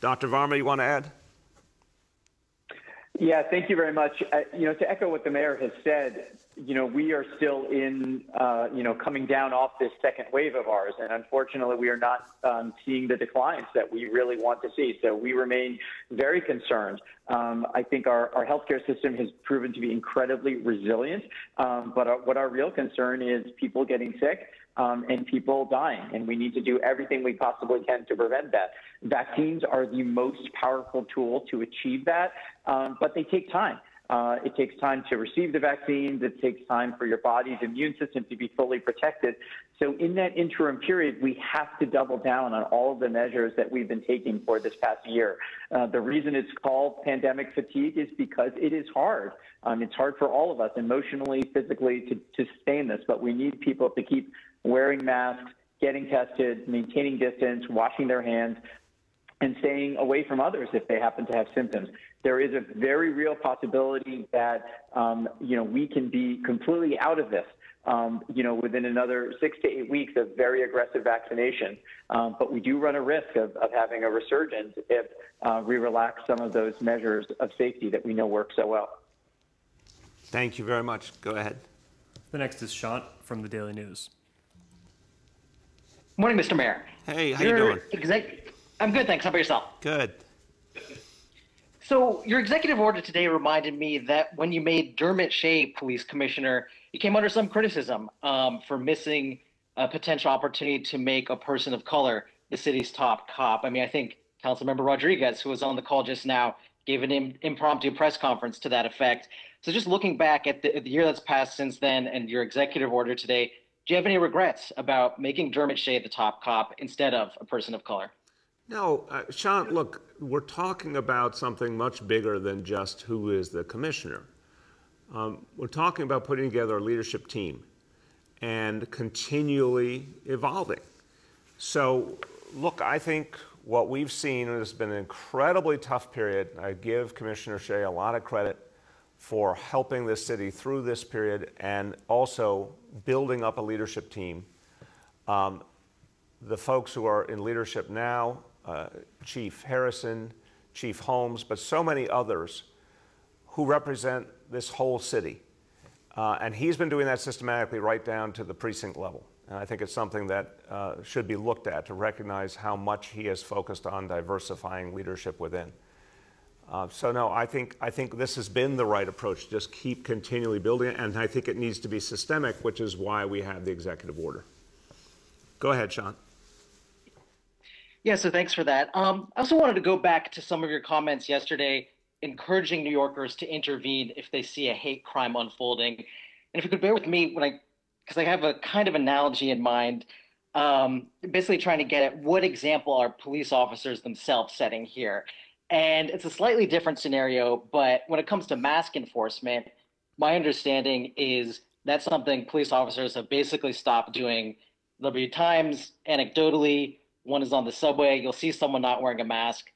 Dr. Varma, you want to add? Yeah, thank you very much. Uh, you know, to echo what the mayor has said, you know, we are still in, uh, you know, coming down off this second wave of ours, and unfortunately, we are not um, seeing the declines that we really want to see. So we remain very concerned. Um, I think our, our healthcare system has proven to be incredibly resilient, um, but our, what our real concern is people getting sick um, and people dying. And we need to do everything we possibly can to prevent that. Vaccines are the most powerful tool to achieve that, um, but they take time. Uh, it takes time to receive the vaccines. It takes time for your body's immune system to be fully protected. So, in that interim period, we have to double down on all of the measures that we've been taking for this past year. Uh, the reason it's called pandemic fatigue is because it is hard. Um, it's hard for all of us, emotionally, physically, to, to sustain this, but we need people to keep wearing masks, getting tested, maintaining distance, washing their hands, and staying away from others if they happen to have symptoms. There is a very real possibility that um, you know we can be completely out of this. Um, you know, within another six to eight weeks of very aggressive vaccination. Um, but we do run a risk of, of having a resurgence if uh, we relax some of those measures of safety that we know work so well. Thank you very much. Go ahead. The next is Shant from the Daily News. Morning, Mr. Mayor. Hey, how you doing? Exec- I'm good, thanks. How about yourself? Good. So your executive order today reminded me that when you made Dermot Shea police commissioner, you came under some criticism um, for missing a potential opportunity to make a person of color the city's top cop. I mean, I think Councilmember Rodriguez, who was on the call just now, gave an Im- impromptu press conference to that effect. So just looking back at the, at the year that's passed since then and your executive order today, do you have any regrets about making Dermot Shea the top cop instead of a person of color? No, uh, Sean, look, we're talking about something much bigger than just who is the commissioner. Um, we're talking about putting together a leadership team and continually evolving. So, look, I think what we've seen has been an incredibly tough period. I give Commissioner Shea a lot of credit for helping this city through this period and also building up a leadership team. Um, the folks who are in leadership now, uh, Chief Harrison, Chief Holmes, but so many others who represent this whole city. Uh, and he's been doing that systematically right down to the precinct level. And I think it's something that uh, should be looked at to recognize how much he has focused on diversifying leadership within. Uh, so no, I think I think this has been the right approach. Just keep continually building it, and I think it needs to be systemic, which is why we have the executive order. Go ahead, Sean. Yeah, so thanks for that. Um, I also wanted to go back to some of your comments yesterday, encouraging New Yorkers to intervene if they see a hate crime unfolding. And if you could bear with me when I, because I have a kind of analogy in mind, um, basically trying to get at what example are police officers themselves setting here. And it's a slightly different scenario, but when it comes to mask enforcement, my understanding is that's something police officers have basically stopped doing. There'll be times, anecdotally, one is on the subway, you'll see someone not wearing a mask.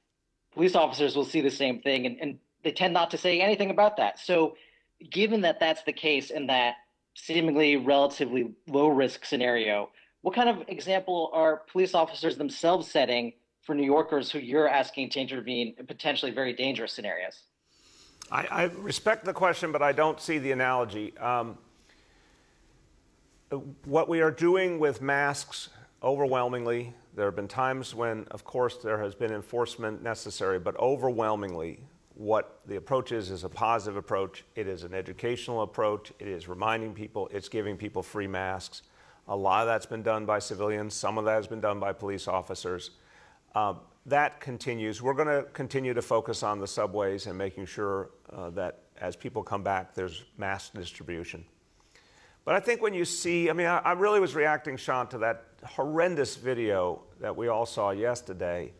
Police officers will see the same thing, and, and they tend not to say anything about that. So, given that that's the case in that seemingly relatively low risk scenario, what kind of example are police officers themselves setting for New Yorkers who you're asking to intervene in potentially very dangerous scenarios? I, I respect the question, but I don't see the analogy. Um, what we are doing with masks overwhelmingly, there have been times when, of course, there has been enforcement necessary, but overwhelmingly, what the approach is is a positive approach. It is an educational approach. It is reminding people, it's giving people free masks. A lot of that's been done by civilians, some of that has been done by police officers. Uh, that continues. We're going to continue to focus on the subways and making sure uh, that as people come back, there's mass distribution. But I think when you see, I mean, I, I really was reacting, Sean, to that horrendous video that we all saw yesterday.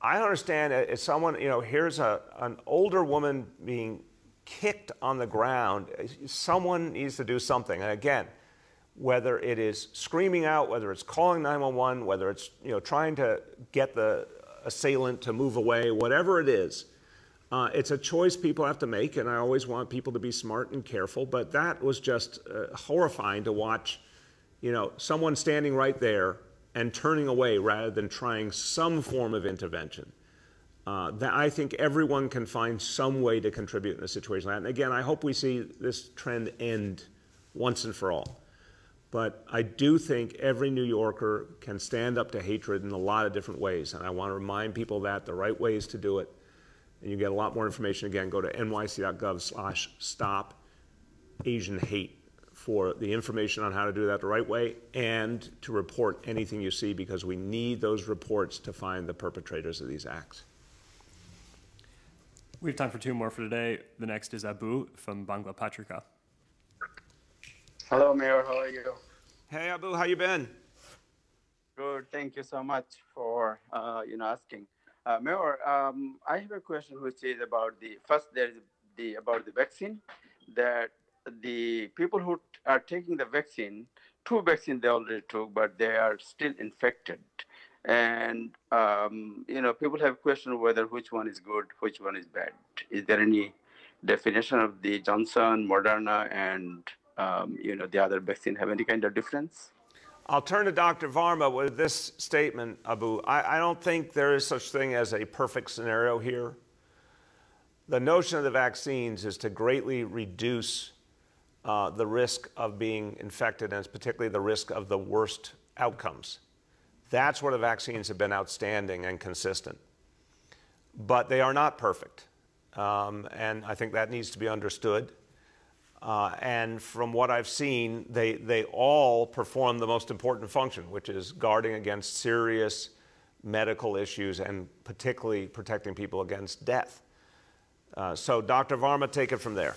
I understand uh, if someone, you know, here's a, an older woman being kicked on the ground. Uh, someone needs to do something. And again, whether it is screaming out, whether it's calling 911, whether it's you know trying to get the assailant to move away, whatever it is, uh, it's a choice people have to make. And I always want people to be smart and careful. But that was just uh, horrifying to watch. You know, someone standing right there and turning away rather than trying some form of intervention. Uh, that I think everyone can find some way to contribute in a situation like that. And again, I hope we see this trend end once and for all. But I do think every New Yorker can stand up to hatred in a lot of different ways. And I want to remind people that the right ways to do it. And you get a lot more information again. Go to nyc.gov slash stop Asian hate for the information on how to do that the right way and to report anything you see because we need those reports to find the perpetrators of these acts. We have time for two more for today. The next is Abu from Bangla Patrika. Hello, Mayor. How are you? Hey, Abu, how you been? Good. Thank you so much for uh, you know asking. Uh, Mayor, um, I have a question which is about the first there is the about the vaccine that the people who are taking the vaccine, two vaccines they already took, but they are still infected. And um, you know, people have questioned whether which one is good, which one is bad. Is there any definition of the Johnson, Moderna, and um, you know the other vaccine have any kind of difference? I'll turn to Dr. Varma with this statement, Abu. I, I, don't think there is such thing as a perfect scenario here. The notion of the vaccines is to greatly reduce uh, the risk of being infected, and it's particularly the risk of the worst outcomes. That's where the vaccines have been outstanding and consistent. But they are not perfect. Um, and I think that needs to be understood. Uh, and from what I've seen, they, they all perform the most important function, which is guarding against serious medical issues and particularly protecting people against death. Uh, so, Dr. Varma, take it from there.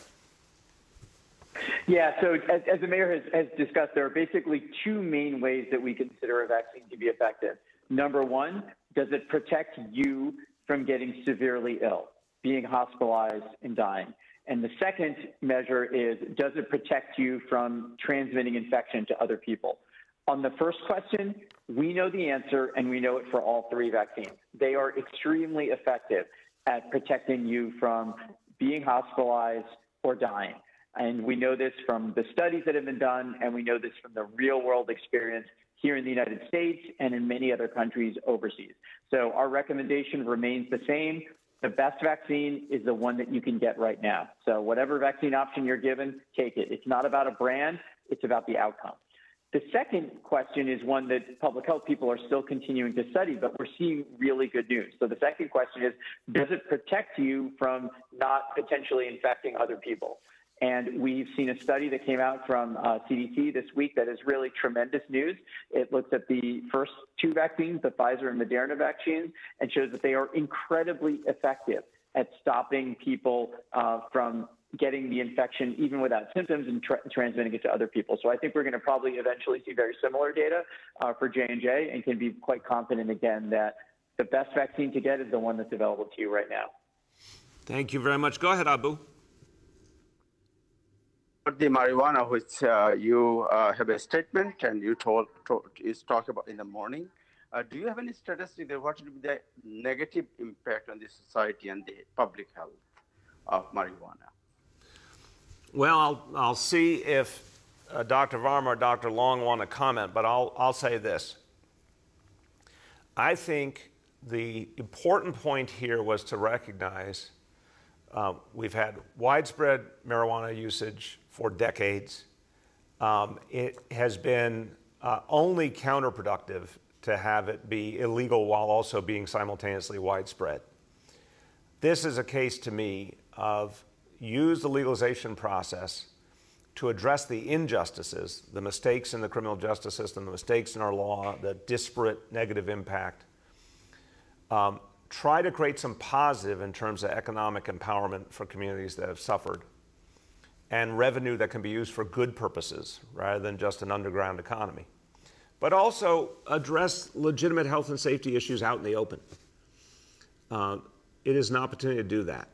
Yeah, so as, as the mayor has, has discussed, there are basically two main ways that we consider a vaccine to be effective. Number one, does it protect you from getting severely ill, being hospitalized, and dying? And the second measure is does it protect you from transmitting infection to other people? On the first question, we know the answer and we know it for all three vaccines. They are extremely effective at protecting you from being hospitalized or dying. And we know this from the studies that have been done, and we know this from the real world experience here in the United States and in many other countries overseas. So our recommendation remains the same the best vaccine is the one that you can get right now. So whatever vaccine option you're given, take it. It's not about a brand, it's about the outcome. The second question is one that public health people are still continuing to study, but we're seeing really good news. So the second question is, does it protect you from not potentially infecting other people? And we've seen a study that came out from uh, CDC this week that is really tremendous news. It looks at the first two vaccines, the Pfizer and Moderna vaccines, and shows that they are incredibly effective at stopping people uh, from getting the infection even without symptoms and tra- transmitting it to other people. So I think we're going to probably eventually see very similar data uh, for J&J and can be quite confident again that the best vaccine to get is the one that's available to you right now. Thank you very much. Go ahead, Abu the marijuana, which uh, you uh, have a statement and you told, told is talk about in the morning. Uh, do you have any statistics that what would be the negative impact on the society and the public health of marijuana? Well, I'll, I'll see if uh, Dr. Varma or Dr. Long want to comment, but I'll, I'll say this. I think the important point here was to recognize uh, we've had widespread marijuana usage for decades. Um, it has been uh, only counterproductive to have it be illegal while also being simultaneously widespread. This is a case to me of use the legalization process to address the injustices, the mistakes in the criminal justice system, the mistakes in our law, the disparate negative impact. Um, try to create some positive in terms of economic empowerment for communities that have suffered and revenue that can be used for good purposes rather than just an underground economy. But also address legitimate health and safety issues out in the open. Uh, it is an opportunity to do that.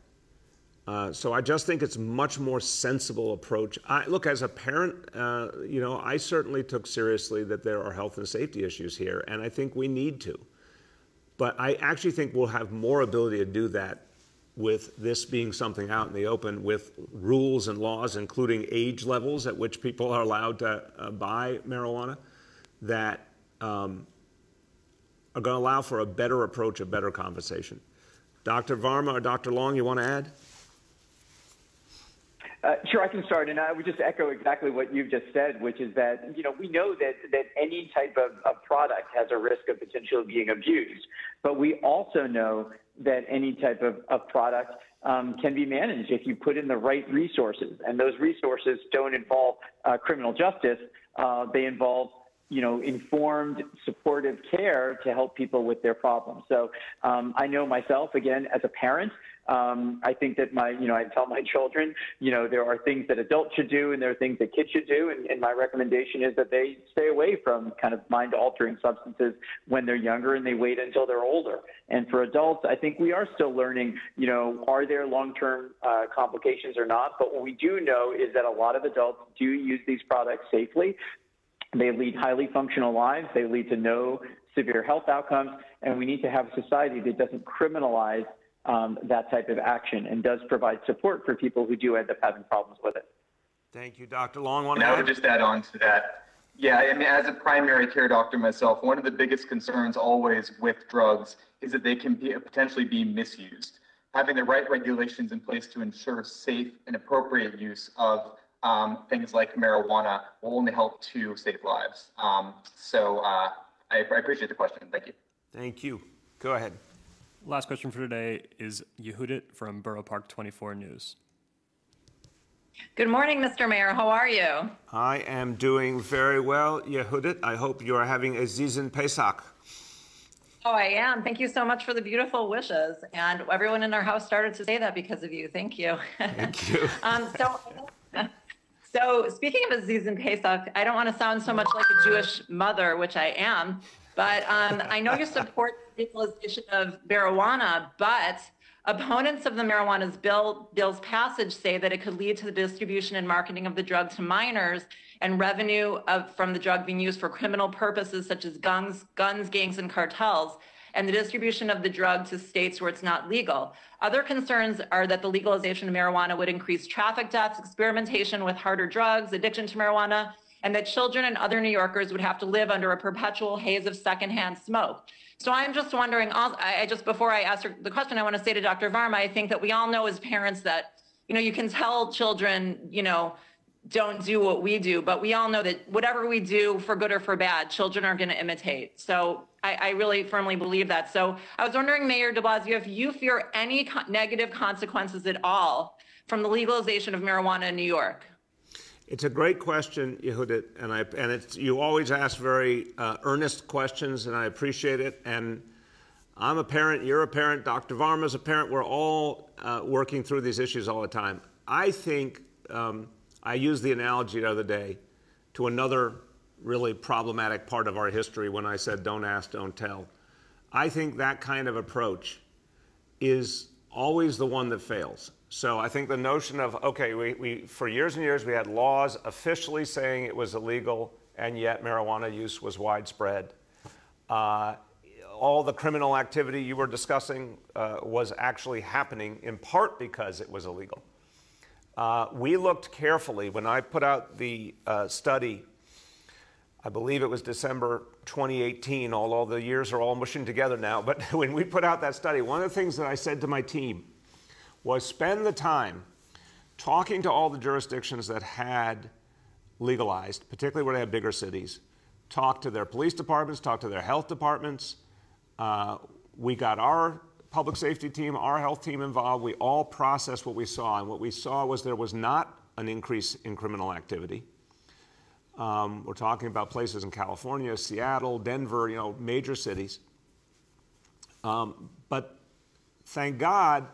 Uh, so I just think it's much more sensible approach. I, look, as a parent, uh, you know, I certainly took seriously that there are health and safety issues here, and I think we need to. But I actually think we'll have more ability to do that with this being something out in the open with rules and laws, including age levels at which people are allowed to uh, buy marijuana, that um, are going to allow for a better approach, a better conversation. Dr. Varma or Dr. Long, you want to add? Uh, sure, I can start, and I would just echo exactly what you've just said, which is that you know we know that that any type of, of product has a risk of potentially being abused, but we also know that any type of, of product um, can be managed if you put in the right resources. And those resources don't involve uh, criminal justice, uh, they involve you know, informed, supportive care to help people with their problems. So um, I know myself, again, as a parent, um, I think that my, you know, I tell my children, you know, there are things that adults should do and there are things that kids should do. And, and my recommendation is that they stay away from kind of mind altering substances when they're younger and they wait until they're older. And for adults, I think we are still learning, you know, are there long term uh, complications or not? But what we do know is that a lot of adults do use these products safely. They lead highly functional lives. They lead to no severe health outcomes. And we need to have a society that doesn't criminalize um, that type of action and does provide support for people who do end up having problems with it. Thank you, Dr. Long. One And I would just add on to that. Yeah, I mean, as a primary care doctor myself, one of the biggest concerns always with drugs is that they can be, potentially be misused. Having the right regulations in place to ensure safe and appropriate use of um, things like marijuana will only help to save lives. Um, so uh, I, I appreciate the question. Thank you. Thank you. Go ahead. Last question for today is Yehudit from Borough Park 24 News. Good morning, Mr. Mayor. How are you? I am doing very well, Yehudit. I hope you are having a Zizan Pesach. Oh, I am. Thank you so much for the beautiful wishes. And everyone in our house started to say that because of you. Thank you. Thank you. um, so, so speaking of Aziz and Pesach, I don't want to sound so much like a Jewish mother, which I am, but um, I know you support the legalization of marijuana, but opponents of the marijuana's bill bill's passage say that it could lead to the distribution and marketing of the drug to minors and revenue of, from the drug being used for criminal purposes such as guns, guns, gangs, and cartels, and the distribution of the drug to states where it's not legal. Other concerns are that the legalization of marijuana would increase traffic deaths, experimentation with harder drugs, addiction to marijuana, and that children and other New Yorkers would have to live under a perpetual haze of secondhand smoke. So I'm just wondering, I just before I ask the question, I want to say to Dr. Varma, I think that we all know as parents that, you know, you can tell children, you know, don't do what we do, but we all know that whatever we do for good or for bad, children are going to imitate. So I, I, really firmly believe that. So I was wondering, Mayor de Blasio, if you fear any co- negative consequences at all from the legalization of marijuana in New York. It's a great question, Yehudit, and I and you always ask very uh, earnest questions, and I appreciate it. And I'm a parent, you're a parent, Dr. Varma's a parent. We're all uh, working through these issues all the time. I think um, I used the analogy the other day to another really problematic part of our history when I said, "Don't ask, don't tell." I think that kind of approach is always the one that fails. So I think the notion of, okay, we, we, for years and years we had laws officially saying it was illegal, and yet marijuana use was widespread. Uh, all the criminal activity you were discussing uh, was actually happening in part because it was illegal. Uh, we looked carefully when I put out the uh, study. I believe it was December 2018. Although the years are all mushing together now, but when we put out that study, one of the things that I said to my team was spend the time talking to all the jurisdictions that had legalized, particularly where they had bigger cities, talk to their police departments, talk to their health departments. Uh, we got our public safety team, our health team involved. We all processed what we saw, and what we saw was there was not an increase in criminal activity. Um, we're talking about places in California, Seattle, Denver, you know, major cities. Um, but thank God,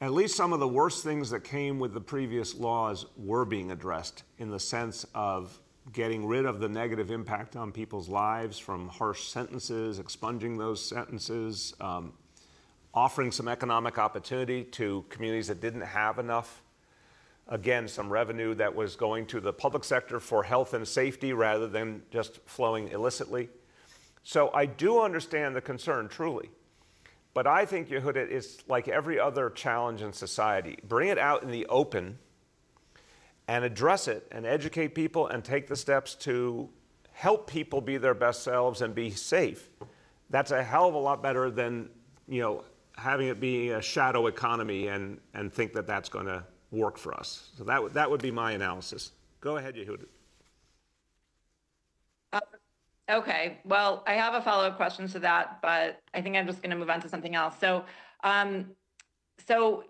at least some of the worst things that came with the previous laws were being addressed in the sense of getting rid of the negative impact on people's lives from harsh sentences, expunging those sentences, um, offering some economic opportunity to communities that didn't have enough. Again, some revenue that was going to the public sector for health and safety rather than just flowing illicitly. So I do understand the concern truly. But I think Yehudit is like every other challenge in society. Bring it out in the open and address it and educate people and take the steps to help people be their best selves and be safe. That's a hell of a lot better than, you know, having it be a shadow economy and, and think that that's going to work for us. So that, that would be my analysis. Go ahead, Yehudit. Okay. Well, I have a follow-up question to that, but I think I'm just going to move on to something else. So, um, so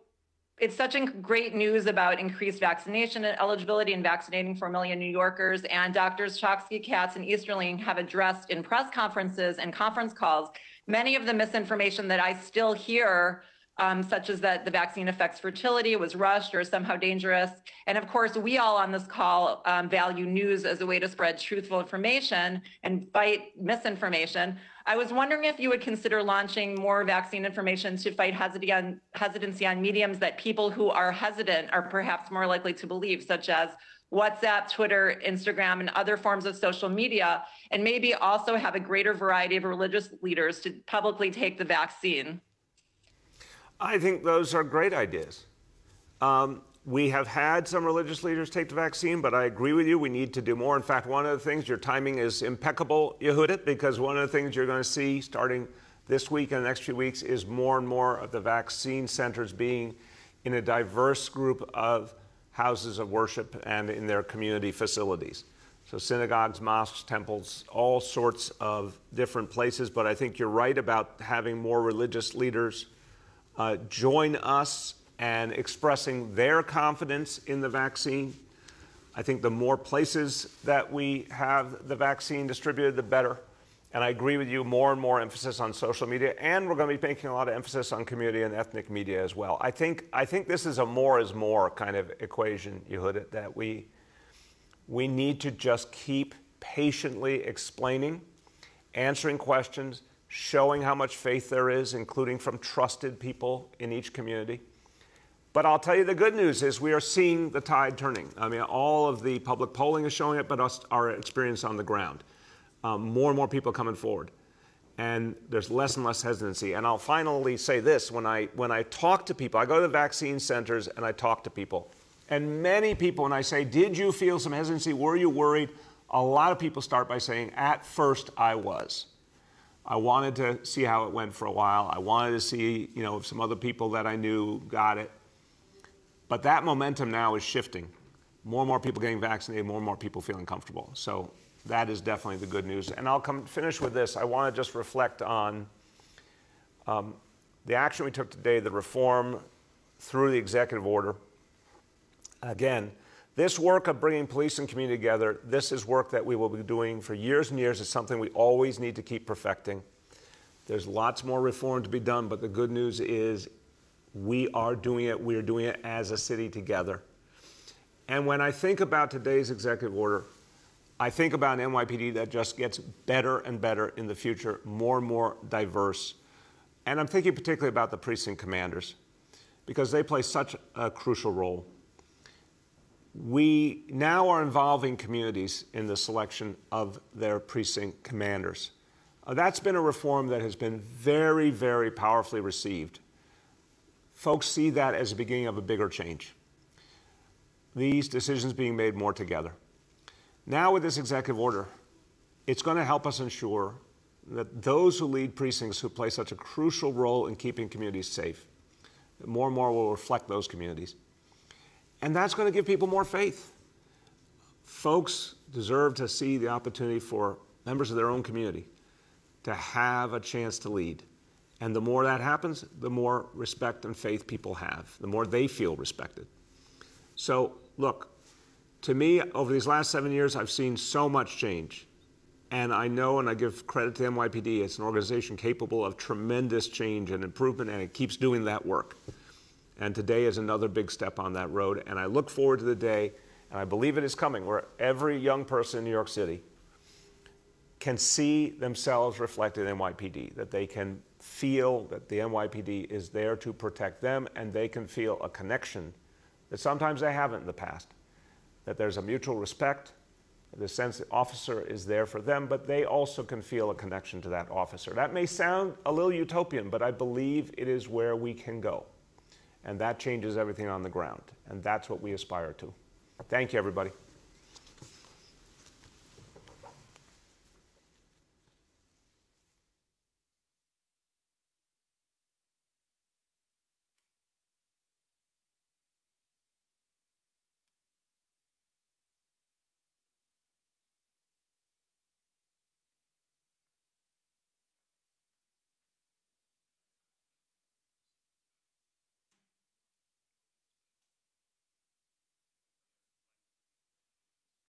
it's such great news about increased vaccination and eligibility and vaccinating 4 million New Yorkers. And Doctors Choksi, Katz, and Easterling have addressed in press conferences and conference calls many of the misinformation that I still hear um, such as that the vaccine affects fertility, was rushed, or somehow dangerous. And of course, we all on this call um, value news as a way to spread truthful information and fight misinformation. I was wondering if you would consider launching more vaccine information to fight hesitancy on mediums that people who are hesitant are perhaps more likely to believe, such as WhatsApp, Twitter, Instagram, and other forms of social media, and maybe also have a greater variety of religious leaders to publicly take the vaccine. I think those are great ideas. Um, we have had some religious leaders take the vaccine, but I agree with you. We need to do more. In fact, one of the things, your timing is impeccable, Yehudit, because one of the things you're going to see starting this week and the next few weeks is more and more of the vaccine centers being in a diverse group of houses of worship and in their community facilities. So, synagogues, mosques, temples, all sorts of different places. But I think you're right about having more religious leaders uh, join us and expressing their confidence in the vaccine. I think the more places that we have the vaccine distributed, the better. And I agree with you, more and more emphasis on social media, and we're going to be making a lot of emphasis on community and ethnic media as well. I think, I think this is a more is more kind of equation, Yehudit, that we, we need to just keep patiently explaining, answering questions, showing how much faith there is, including from trusted people in each community. But I'll tell you the good news is we are seeing the tide turning. I mean, all of the public polling is showing it, but us, our experience on the ground. Um, more and more people coming forward. And there's less and less hesitancy. And I'll finally say this when I, when I talk to people, I go to the vaccine centers and I talk to people. And many people, when I say, Did you feel some hesitancy? Were you worried? A lot of people start by saying, At first, I was. I wanted to see how it went for a while. I wanted to see, you know, if some other people that I knew got it. But that momentum now is shifting. More and more people getting vaccinated, more and more people feeling comfortable. So that is definitely the good news. And I'll come finish with this. I want to just reflect on um, the action we took today, the reform through the executive order. Again, this work of bringing police and community together, this is work that we will be doing for years and years. It's something we always need to keep perfecting. There's lots more reform to be done, but the good news is we are doing it. We are doing it as a city together. And when I think about today's executive order, I think about an NYPD that just gets better and better in the future, more and more diverse. And I'm thinking particularly about the precinct commanders because they play such a crucial role we now are involving communities in the selection of their precinct commanders. Uh, that's been a reform that has been very, very powerfully received. Folks see that as the beginning of a bigger change. These decisions being made more together. Now, with this executive order, it's going to help us ensure that those who lead precincts who play such a crucial role in keeping communities safe, more and more will reflect those communities. And that's going to give people more faith. Folks deserve to see the opportunity for members of their own community to have a chance to lead. And the more that happens, the more respect and faith people have, the more they feel respected. So, look, to me, over these last seven years, I've seen so much change. And I know and I give credit to NYPD, it's an organization capable of tremendous change and improvement, and it keeps doing that work. And today is another big step on that road. And I look forward to the day, and I believe it is coming, where every young person in New York City can see themselves reflected in NYPD, that they can feel that the NYPD is there to protect them, and they can feel a connection that sometimes they haven't in the past. That there's a mutual respect, the sense the officer is there for them, but they also can feel a connection to that officer. That may sound a little utopian, but I believe it is where we can go. And that changes everything on the ground. And that's what we aspire to. Thank you, everybody.